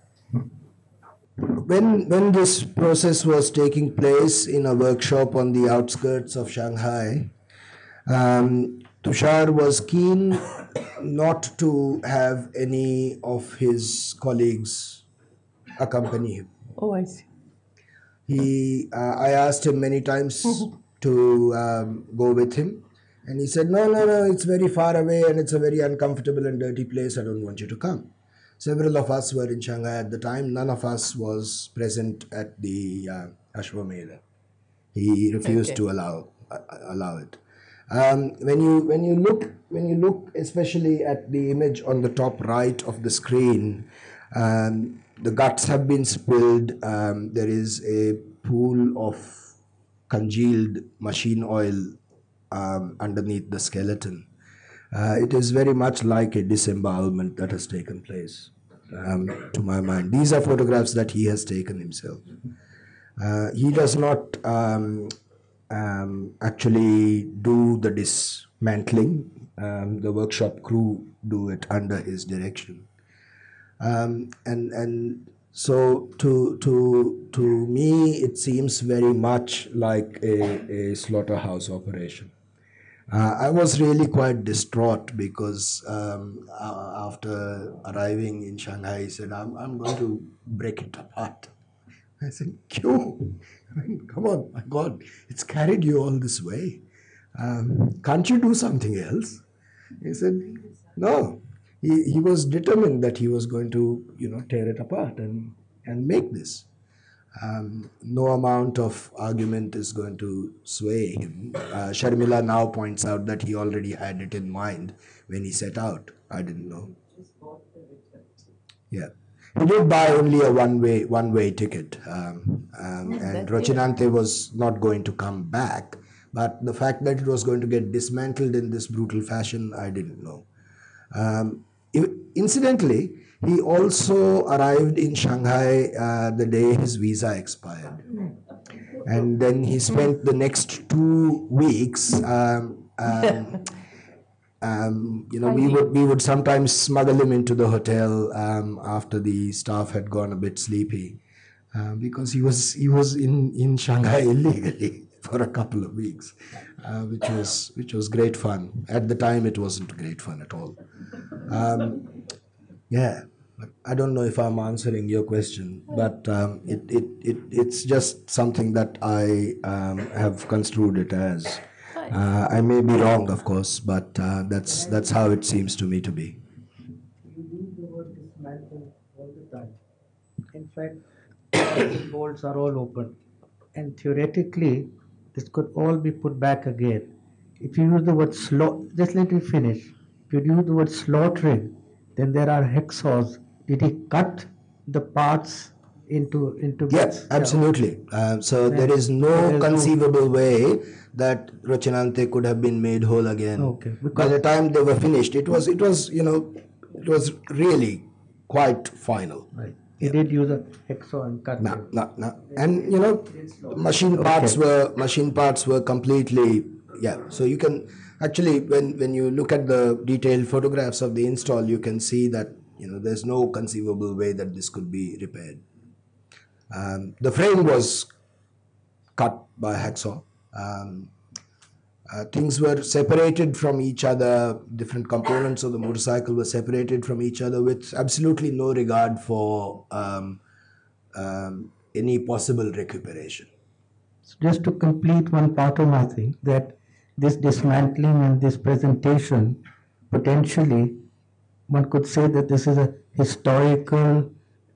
When, when this process was taking place in a workshop on the outskirts of Shanghai, um, Tushar was keen not to have any of his colleagues accompany him. oh i see He, uh, I asked him many times to um, go with him, and he said, "No, no, no. It's very far away, and it's a very uncomfortable and dirty place. I don't want you to come." Several of us were in Shanghai at the time. None of us was present at the uh, Ashwamedha. He refused Okay. to allow uh, allow it. Um, when you when you look when you look especially at the image on the top right of the screen, um, the guts have been spilled. Um, there is a pool of congealed machine oil um, underneath the skeleton. Uh, it is very much like a disembowelment that has taken place, um, to my mind. These are photographs that he has taken himself. Uh, he does not um, um, actually do the dismantling. Um, the workshop crew do it under his direction. Um, and and so to to to me it seems very much like a, a slaughterhouse operation. Uh, I was really quite distraught because um, uh, after arriving in Shanghai, he said, I'm, I'm going to break it apart. I said, Q, I mean, come on, my God, it's carried you all this way. Um, can't you do something else? He said, no. He, he was determined that he was going to, you know, tear it apart and, and make this. Um, no amount of argument is going to sway him. Uh, Sharmila now points out that he already had it in mind when he set out. I didn't know. Yeah. He did buy only a one-way one-way ticket, um, um, and Rocinante was not going to come back. But the fact that it was going to get dismantled in this brutal fashion, I didn't know. Um, incidentally, he also arrived in Shanghai uh, the day his visa expired, and then he spent the next two weeks. Um, um, you know, we would we would sometimes smuggle him into the hotel um, after the staff had gone a bit sleepy, uh, because he was he was in in Shanghai illegally for a couple of weeks, uh, which was which was great fun. At the time, it wasn't great fun at all. Um, yeah, but I don't know if I'm answering your question, but um, it, it, it it's just something that I um, have construed it as. Uh, I may be wrong, of course, but uh, that's that's how it seems to me to be. You use the word dismantle all the time. In fact, the bolts are all open. And theoretically, this could all be put back again. If you use the word slot, just let me finish. If you use the word slaughtering, then there are hacksaws. Did he cut the parts into into Yeah, absolutely. Uh, so there is no There is no- conceivable way that Rocinante could have been made whole again. Okay, because By the time they were finished, it was it was you know it was really quite final. Right. He did use a hacksaw and cut No, no, no. And you know, machine parts were machine parts were completely yeah. So you can actually when when you look at the detailed photographs of the install, you can see that you know there's no conceivable way that this could be repaired. Um, the frame was cut by hacksaw. Um, uh, things were separated from each other. Different components of the motorcycle were separated from each other with absolutely no regard for um, um, any possible recuperation. So just to complete one part of my thing, that this dismantling and this presentation, potentially, one could say that this is a historical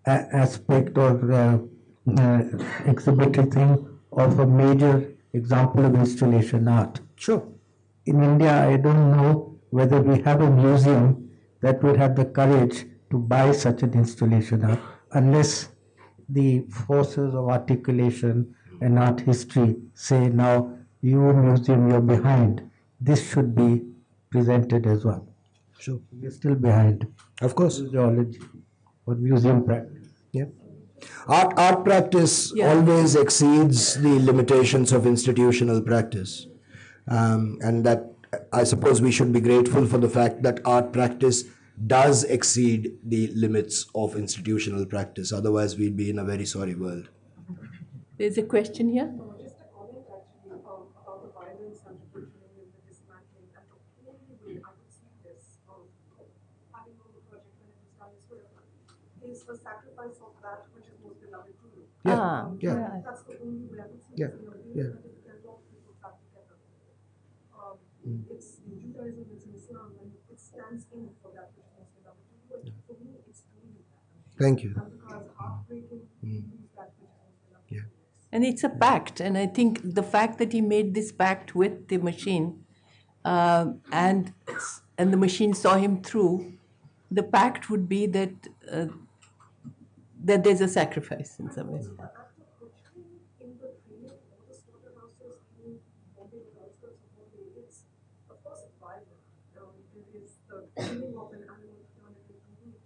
a- aspect or uh, exhibitory thing of a major example of installation art. Sure. In India, I don't know whether we have a museum that would have the courage to buy such an installation art unless the forces of articulation and art history say now you museum you're behind this should be presented as well Sure. we're still behind Of course. museology or museum practice. Art, art practice Yeah. always exceeds the limitations of institutional practice. Um, and that I suppose we should be grateful for the fact that art practice does exceed the limits of institutional practice. Otherwise, we'd be in a very sorry world. There's a question here. Just a comment actually um, about the violence and the butchering and the dismantling. And the only way I could see this, um, having known the project when it was done as well, is a sacrifice of that which is most beloved to you. Yeah, Ah, yeah. right. That's the only way I could see Yeah, this in a way yeah. that it can all be put back together. Um, Mm. It's in Judaism, it's in Islam, and it stands in for that which is most beloved to you. And for me, it's truly that. Thank you. And because heartbreaking, you lose that which is most beloved to Yeah. And it's a pact. And I think the fact that he made this pact with the machine um, and, and the machine saw him through, the pact would be that, uh, that there's a sacrifice in some way. The act of butchering in the training or the slaughterhouses in Bombay, the outskirts of Bombay, it's, of course, it's violent. Um, there is the killing of an animal to turn it into meat.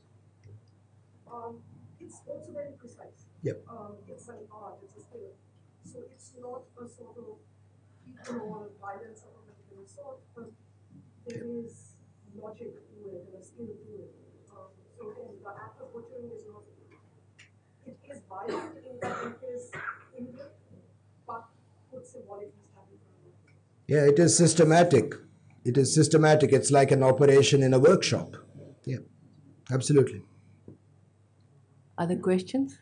Um, it's also very precise. Yep. Um, it's an art, it's a skill. So it's not a sort of free-for-all violence of a particular sort, but there is logic to it and a skill to it. Um, so again, the act of butchering is not it is violent in that it is but could symbolically stand in for a Yeah, it is systematic. It is systematic. It's like an operation in a workshop. Yeah, absolutely. Other questions?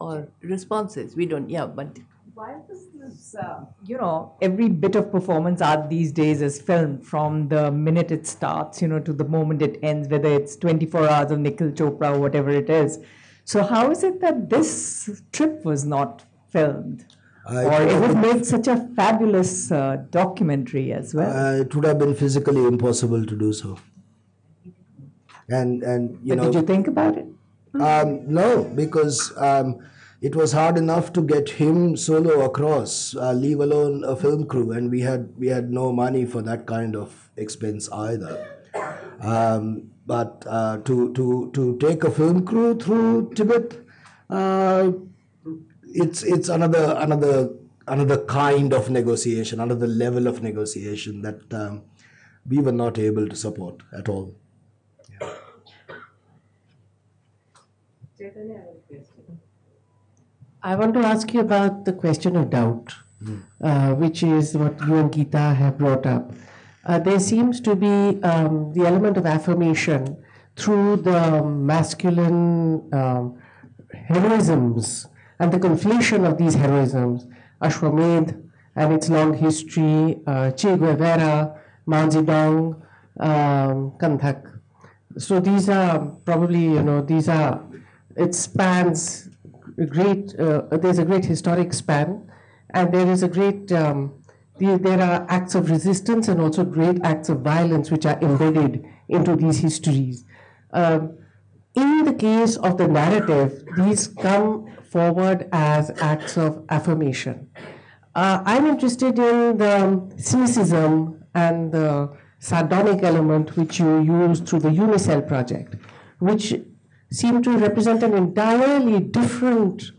Or responses? We don't, yeah, but While this is, uh, you know, every bit of performance art these days is filmed from the minute it starts, you know, to the moment it ends, whether it's 24 hours of Nikhil Chopra or whatever it is. So how is it that this trip was not filmed? I- or it would make such a fabulous uh, documentary as well. Uh, it would have been physically impossible to do so. And and you but know. did you think about it? Um, no, because um, it was hard enough to get him solo across, uh, leave alone a film crew, and we had we had no money for that kind of expense either. Um, but uh, to to to take a film crew through Tibet, uh, it's it's another another another kind of negotiation, another level of negotiation that um, we were not able to support at all. I want to ask you about the question of doubt, uh, which is what you and Geeta have brought up. Uh, there seems to be um, the element of affirmation through the masculine um, heroisms and the conflation of these heroisms. Ashwamedh and its long history, uh, Che Guevara, Mao Zedong, um, Kanthak. So these are probably, you know, these are, it spans a great, uh, there's a great historic span, and there is a great, um, there are acts of resistance and also great acts of violence which are embedded into these histories. Um, in the case of the narrative, these come forward as acts of affirmation. Uh, I'm interested in the cynicism and the sardonic element which you use through the Unicell project, which seem to represent an entirely different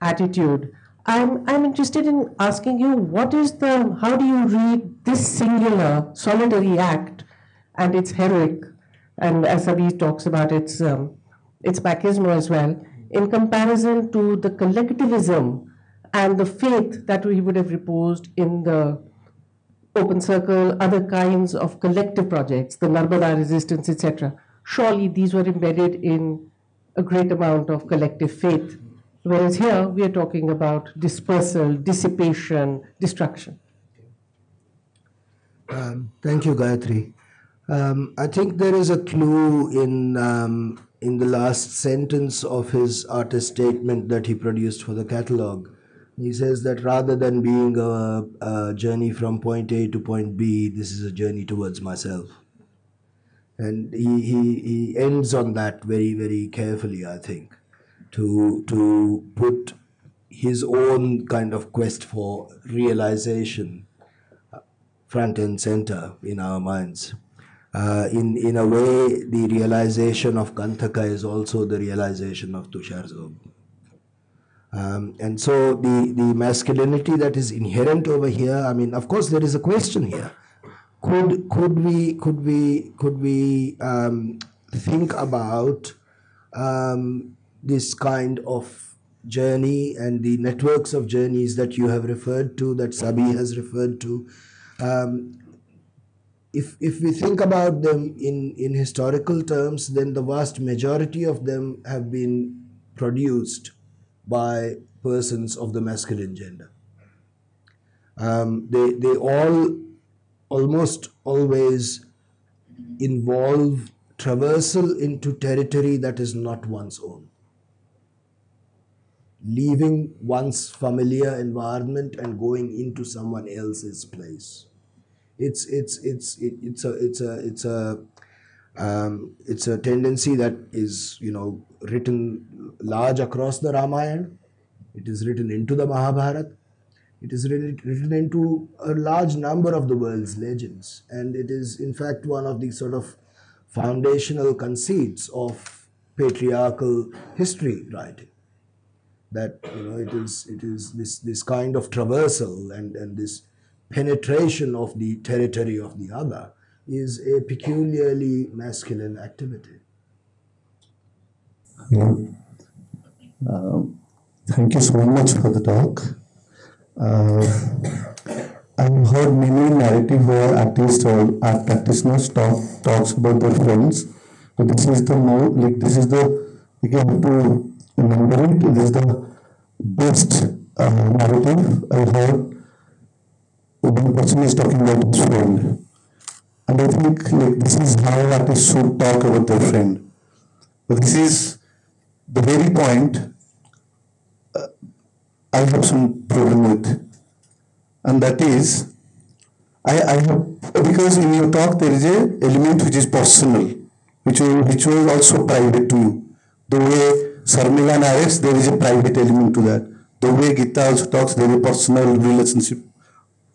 attitude. I'm, I'm interested in asking you what is the, how do you read this singular solitary act and its heroic, and as talks about its, um, its machismo as well, in comparison to the collectivism and the faith that we would have reposed in the open circle, other kinds of collective projects, the Narmada resistance, etc. Surely these were embedded in a great amount of collective faith. Whereas here we are talking about dispersal, dissipation, destruction. Um, thank you, Gayatri. Um, I think there is a clue in um, in the last sentence of his artist statement that he produced for the catalog. He says that rather than being a, a journey from point A to point B, this is a journey towards myself. And he, he, he ends on that very, very carefully, I think, to, to put his own kind of quest for realization front and center in our minds. Uh, in, in a way, the realization of Kanthaka is also the realization of Tushar Joag. Um, and so the, the masculinity that is inherent over here, I mean, of course, there is a question here. Could, could we, could we, could we um, think about um, this kind of journey and the networks of journeys that you have referred to, that Sabi has referred to? Um, if, if we think about them in, in historical terms, then the vast majority of them have been produced by persons of the masculine gender. Um, they, they all almost always involve traversal into territory that is not one's own. Leaving one's familiar environment and going into someone else's place. It's it's it's it, it's a it's a it's a um, it's a tendency that is you know written large across the Ramayana. It is written into the Mahabharata. It is written, written into a large number of the world's legends, and it is in fact one of the sort of foundational conceits of patriarchal history writing. That you know it is it is this this kind of traversal and and this penetration of the territory of the other is a peculiarly masculine activity. Um, thank you so much for the talk. Uh, I've heard many narrative where artists or art practitioners talk talks about their friends. But this is the more like this is the you have to remember it. This is the best uh, narrative I heard. One person is talking about his friend. And I think like this is how artists should talk about their friend. But this is the very point uh, I have some problem with, and that is I, I have because in your talk there is a element which is personal, which was, which was also private to you. The way Narrates, there is a private element to that. The way Geeta also talks, there is a personal relationship.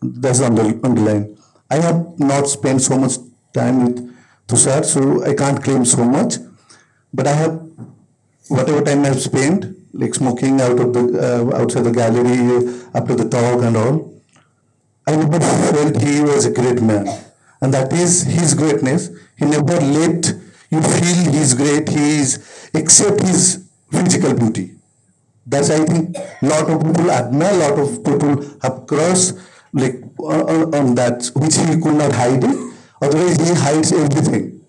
That's under, underlined. I have not spent so much time with Tushar, so I can't claim so much. But I have whatever time I've spent, like smoking out of the uh, outside the gallery after the talk and all. I never felt he was a great man. And that is his greatness. He never let you feel he's great, he is, except his physical beauty. That's, I think, lot of people admire, lot of people have crossed like on, on that, which he could not hide it. Otherwise, he hides everything.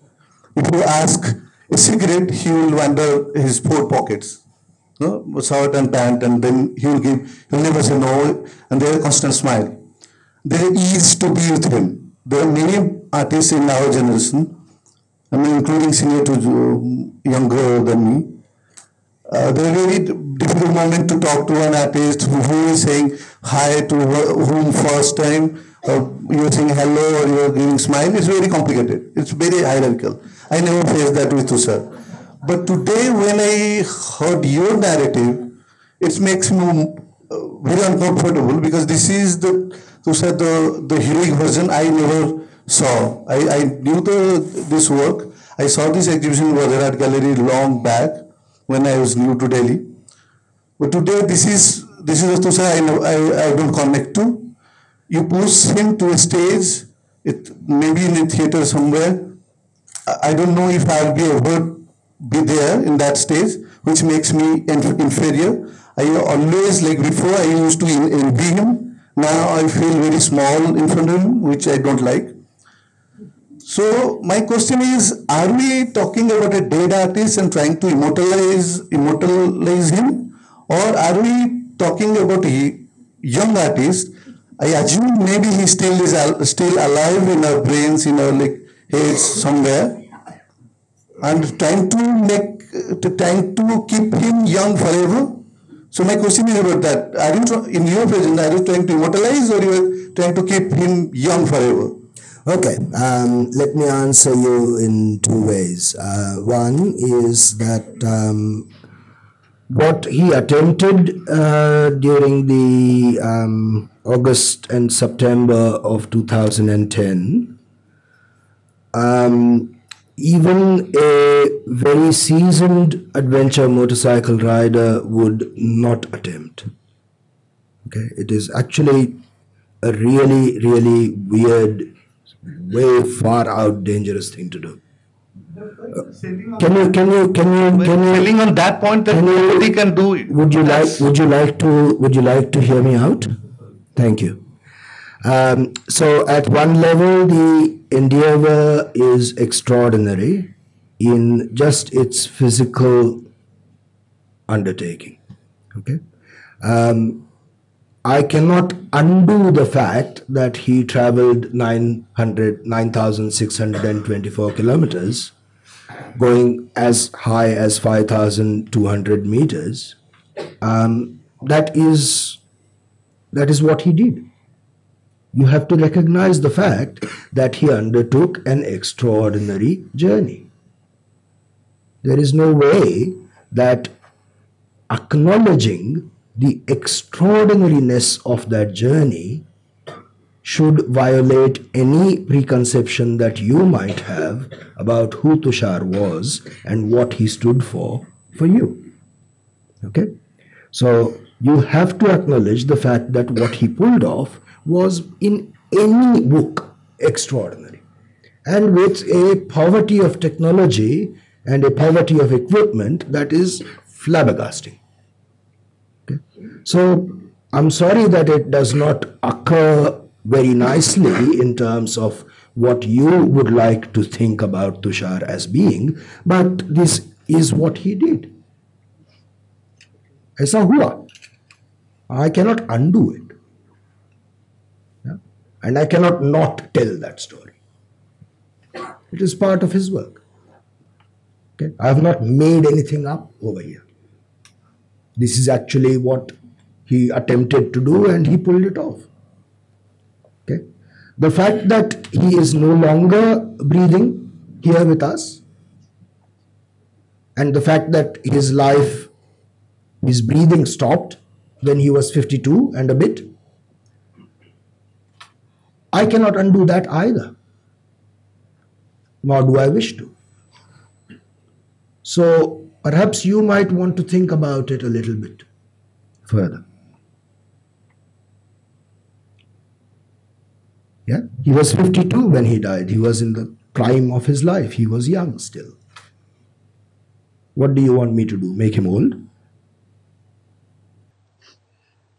If you ask a cigarette, he will wander his four pockets, no? shirt and pant, and then he will give, he will never say no, and there is constant smile there is ease to be with him. There are many artists in our generation, I mean, including senior to uh, younger than me. Uh, there are very difficult moment to talk to an artist who, is saying hi to whom first time, or you're saying hello or you're giving smile. It's very complicated. It's very hierarchical. I never faced that with Tushar. But today, when I heard your narrative, it makes me uh, very uncomfortable because this is the said the, the heroic version I never saw. I, I knew the, this work. I saw this exhibition in Art Gallery long back when I was new to Delhi. But today this is this is Tushar I, know, I, I don't connect to. You push him to a stage, it maybe in a theater somewhere. I don't know if I'll be ever be there in that stage, which makes me inferior. I always like before I used to envy him now I feel very small in front of him, which I don't like. So my question is, are we talking about a dead artist and trying to immortalize immortalize him, or are we talking about a young artist? I assume maybe he still is al still alive in our brains, in our like heads somewhere, and trying to make, to trying to keep him young forever. So my question is about that. Are you, in your vision, are you trying to immortalize or you are trying to keep him young forever? Okay, um, let me answer you in two ways. Uh, one is that um, what he attempted uh, during the um, August and September of 2010 um, even a very seasoned adventure motorcycle rider would not attempt. Okay, it is actually a really, really weird, way far out dangerous thing to do. can you, can you, can you, can you? Selling on that point that nobody can do it. Would you like, would you like to, would you like to hear me out? Thank you. Um, so at one level, the endeavor is extraordinary in just its physical undertaking. Okay. Um, I cannot undo the fact that he traveled 900, 9,624 kilometers, going as high as 5,200 meters. Um, that is that is what he did you have to recognize the fact that he undertook an extraordinary journey. There is no way that acknowledging the extraordinariness of that journey should violate any preconception that you might have about who Tushar was and what he stood for for you. Okay? So you have to acknowledge the fact that what he pulled off was in any book extraordinary. And with a poverty of technology and a poverty of equipment that is flabbergasting. Okay? So I'm sorry that it does not occur very nicely in terms of what you would like to think about Tushar as being, but this is what he did. ऐसा हुआ I cannot undo it and I cannot not tell that story. It is part of his work. Okay? I have not made anything up over here. This is actually what he attempted to do and he pulled it off. Okay. The fact that he is no longer breathing here with us and the fact that his life, his breathing stopped when he was 52 and a bit, I cannot undo that either, nor do I wish to. So perhaps you might want to think about it a little bit further. Yeah, he was 52 when he died. He was in the prime of his life. He was young still. What do you want me to do? Make him old?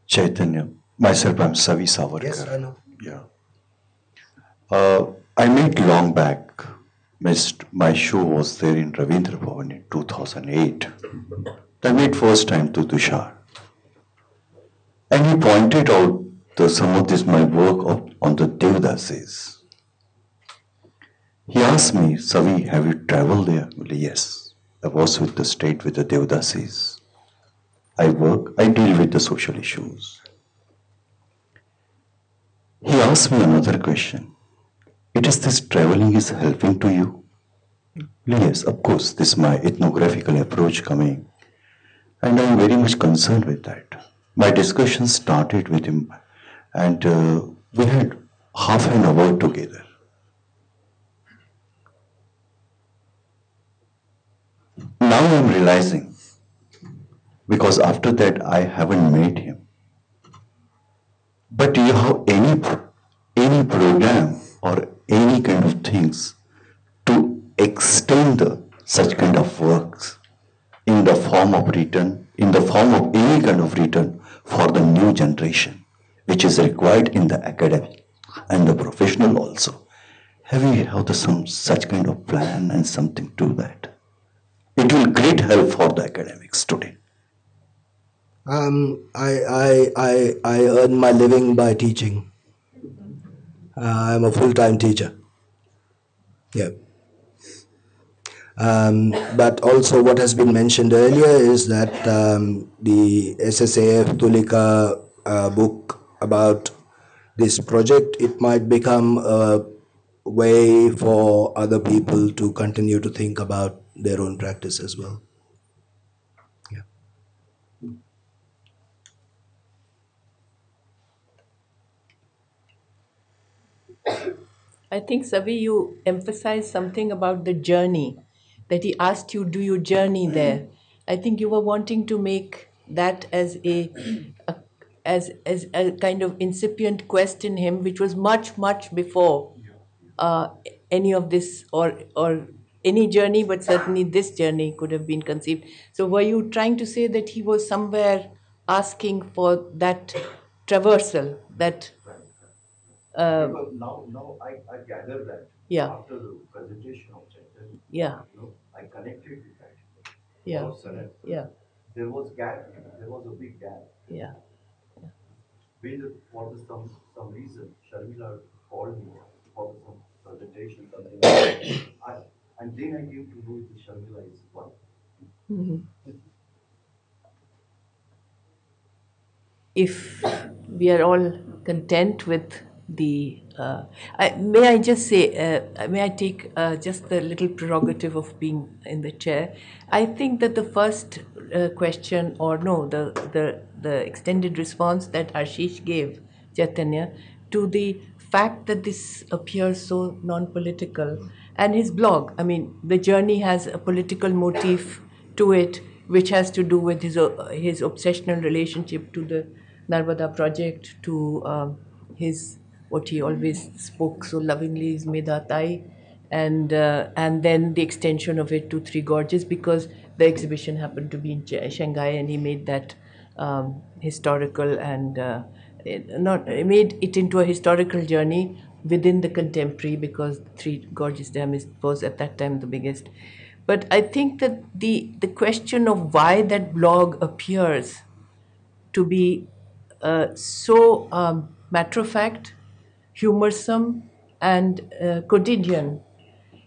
Chaitanya, myself, I'm Savi Savarkar. Yes, I know. Yeah. Uh, I met long back. Missed my show was there in Ravindra Bhavan in 2008. I met first time to Tushar. And he pointed out the, some of this my work of, on the Devdasis. He asked me, Savi, have you traveled there? Well, yes. I was with the state with the Devdasis. I work, I deal with the social issues. He asked me another question. It is this traveling is helping to you? Yes, of course, this is my ethnographical approach coming. And I am very much concerned with that. My discussion started with him, and uh, we had half an hour together. Now I am realizing, because after that I haven't met him. But do you have any any program or any kind of things to extend such kind of works in the form of written, in the form of any kind of written for the new generation, which is required in the academic and the professional also. Have you the, some such kind of plan and something to that? It will great help for the academics today. Um, I, I, I, I earn my living by teaching. Uh, I'm a full time teacher. Yeah. Um, but also, what has been mentioned earlier is that um, the SSAF Tulika uh, book about this project, it might become a way for other people to continue to think about their own practice as well. I think, Savi, you emphasized something about the journey, that he asked you, Do you journey there? I think you were wanting to make that as a, a as, as a kind of incipient quest in him, which was much, much before uh, any of this or, or any journey, but certainly this journey could have been conceived. So, were you trying to say that he was somewhere asking for that traversal, that uh, Because now, now I, I gather that Yeah. after the presentation of Chaitanya, Yeah. you know, I connected with that. Yeah. All of a sudden, Yeah. There was gap, there was a big gap. Yeah. When, for the some, some reason, Sharmila called me for some presentation, something like that. I, and then I came to know that Sharmila is one. Mhm. If we are all content with the, uh, I, may I just say, uh, may I take uh, just the little prerogative of being in the chair? I think that the first uh, question, or no, the, the, the extended response that Ashish gave, Chaitanya, to the fact that this appears so non political, and his blog, I mean, the journey has a political motif to it, which has to do with his, uh, his obsessional relationship to the Narmada project, to um, his what he always spoke so lovingly is Medha Tai, and uh, and then the extension of it to Three Gorges because the exhibition happened to be in Shanghai, and he made that um, historical and uh, not made it into a historical journey within the contemporary because Three Gorges Dam is, was at that time the biggest. But I think that the the question of why that blog appears to be uh, so um, matter of fact, humorsome, and uh, quotidian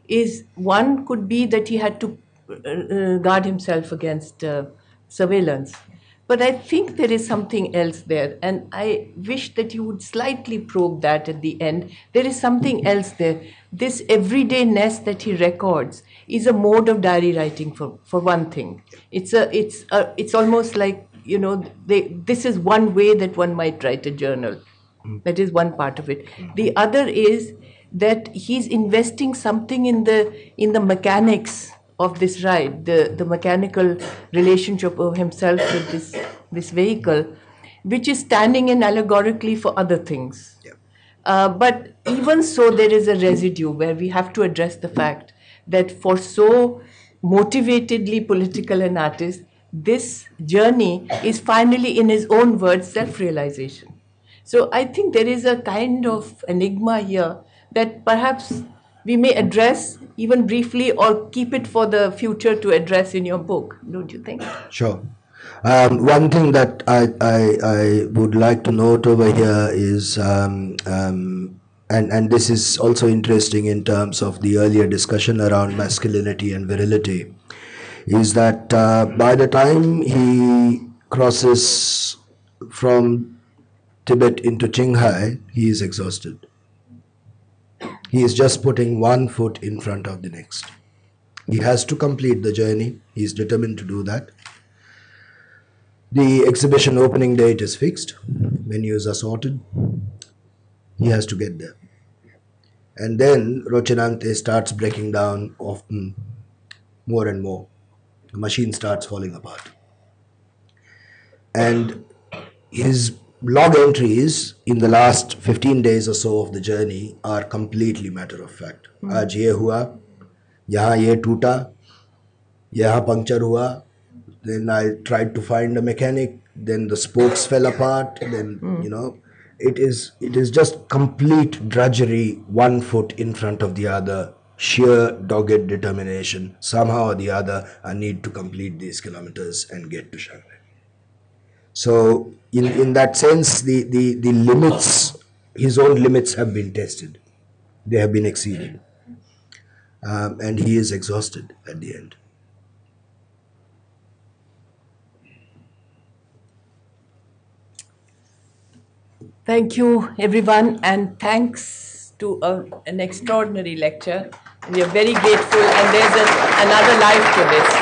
is one could be that he had to uh, uh, guard himself against uh, surveillance. But I think there is something else there, and I wish that you would slightly probe that at the end. There is something else there. This everydayness that he records is a mode of diary writing for, for one thing. It's a it's a, it's almost like you know they, this is one way that one might write a journal. That is one part of it. The other is that he's investing something in the in the mechanics of this ride, the, the mechanical relationship of himself with this this vehicle, which is standing in allegorically for other things. Uh, but even so, there is a residue where we have to address the fact that for so motivatedly political an artist, this journey is finally, in his own words, self realization. So I think there is a kind of enigma here that perhaps we may address even briefly or keep it for the future to address in your book, don't you think? Sure. Um, one thing that I, I, I would like to note over here is, um, um, and, and this is also interesting in terms of the earlier discussion around masculinity and virility, is that uh, by the time he crosses from Tibet into Qinghai, he is exhausted. He is just putting one foot in front of the next. He has to complete the journey. He is determined to do that. The exhibition opening date is fixed. Menus are sorted. He has to get there. And then Rocinante starts breaking down often more and more. The machine starts falling apart. And his log entries in the last 15 days or so of the journey are completely matter of fact. आज ये हुआ यहाँ ये टूटा यहाँ puncture हुआ then I tried to find a mechanic then the spokes fell apart then you know it is it is just complete drudgery one foot in front of the other sheer dogged determination somehow or the other I need to complete these kilometers and get to Shanghai so in, in that sense the, the, the limits his own limits have been tested they have been exceeded um, and he is exhausted at the end Thank you, everyone, and thanks to a, an extraordinary lecture. We are very grateful, and there's a, another life to this.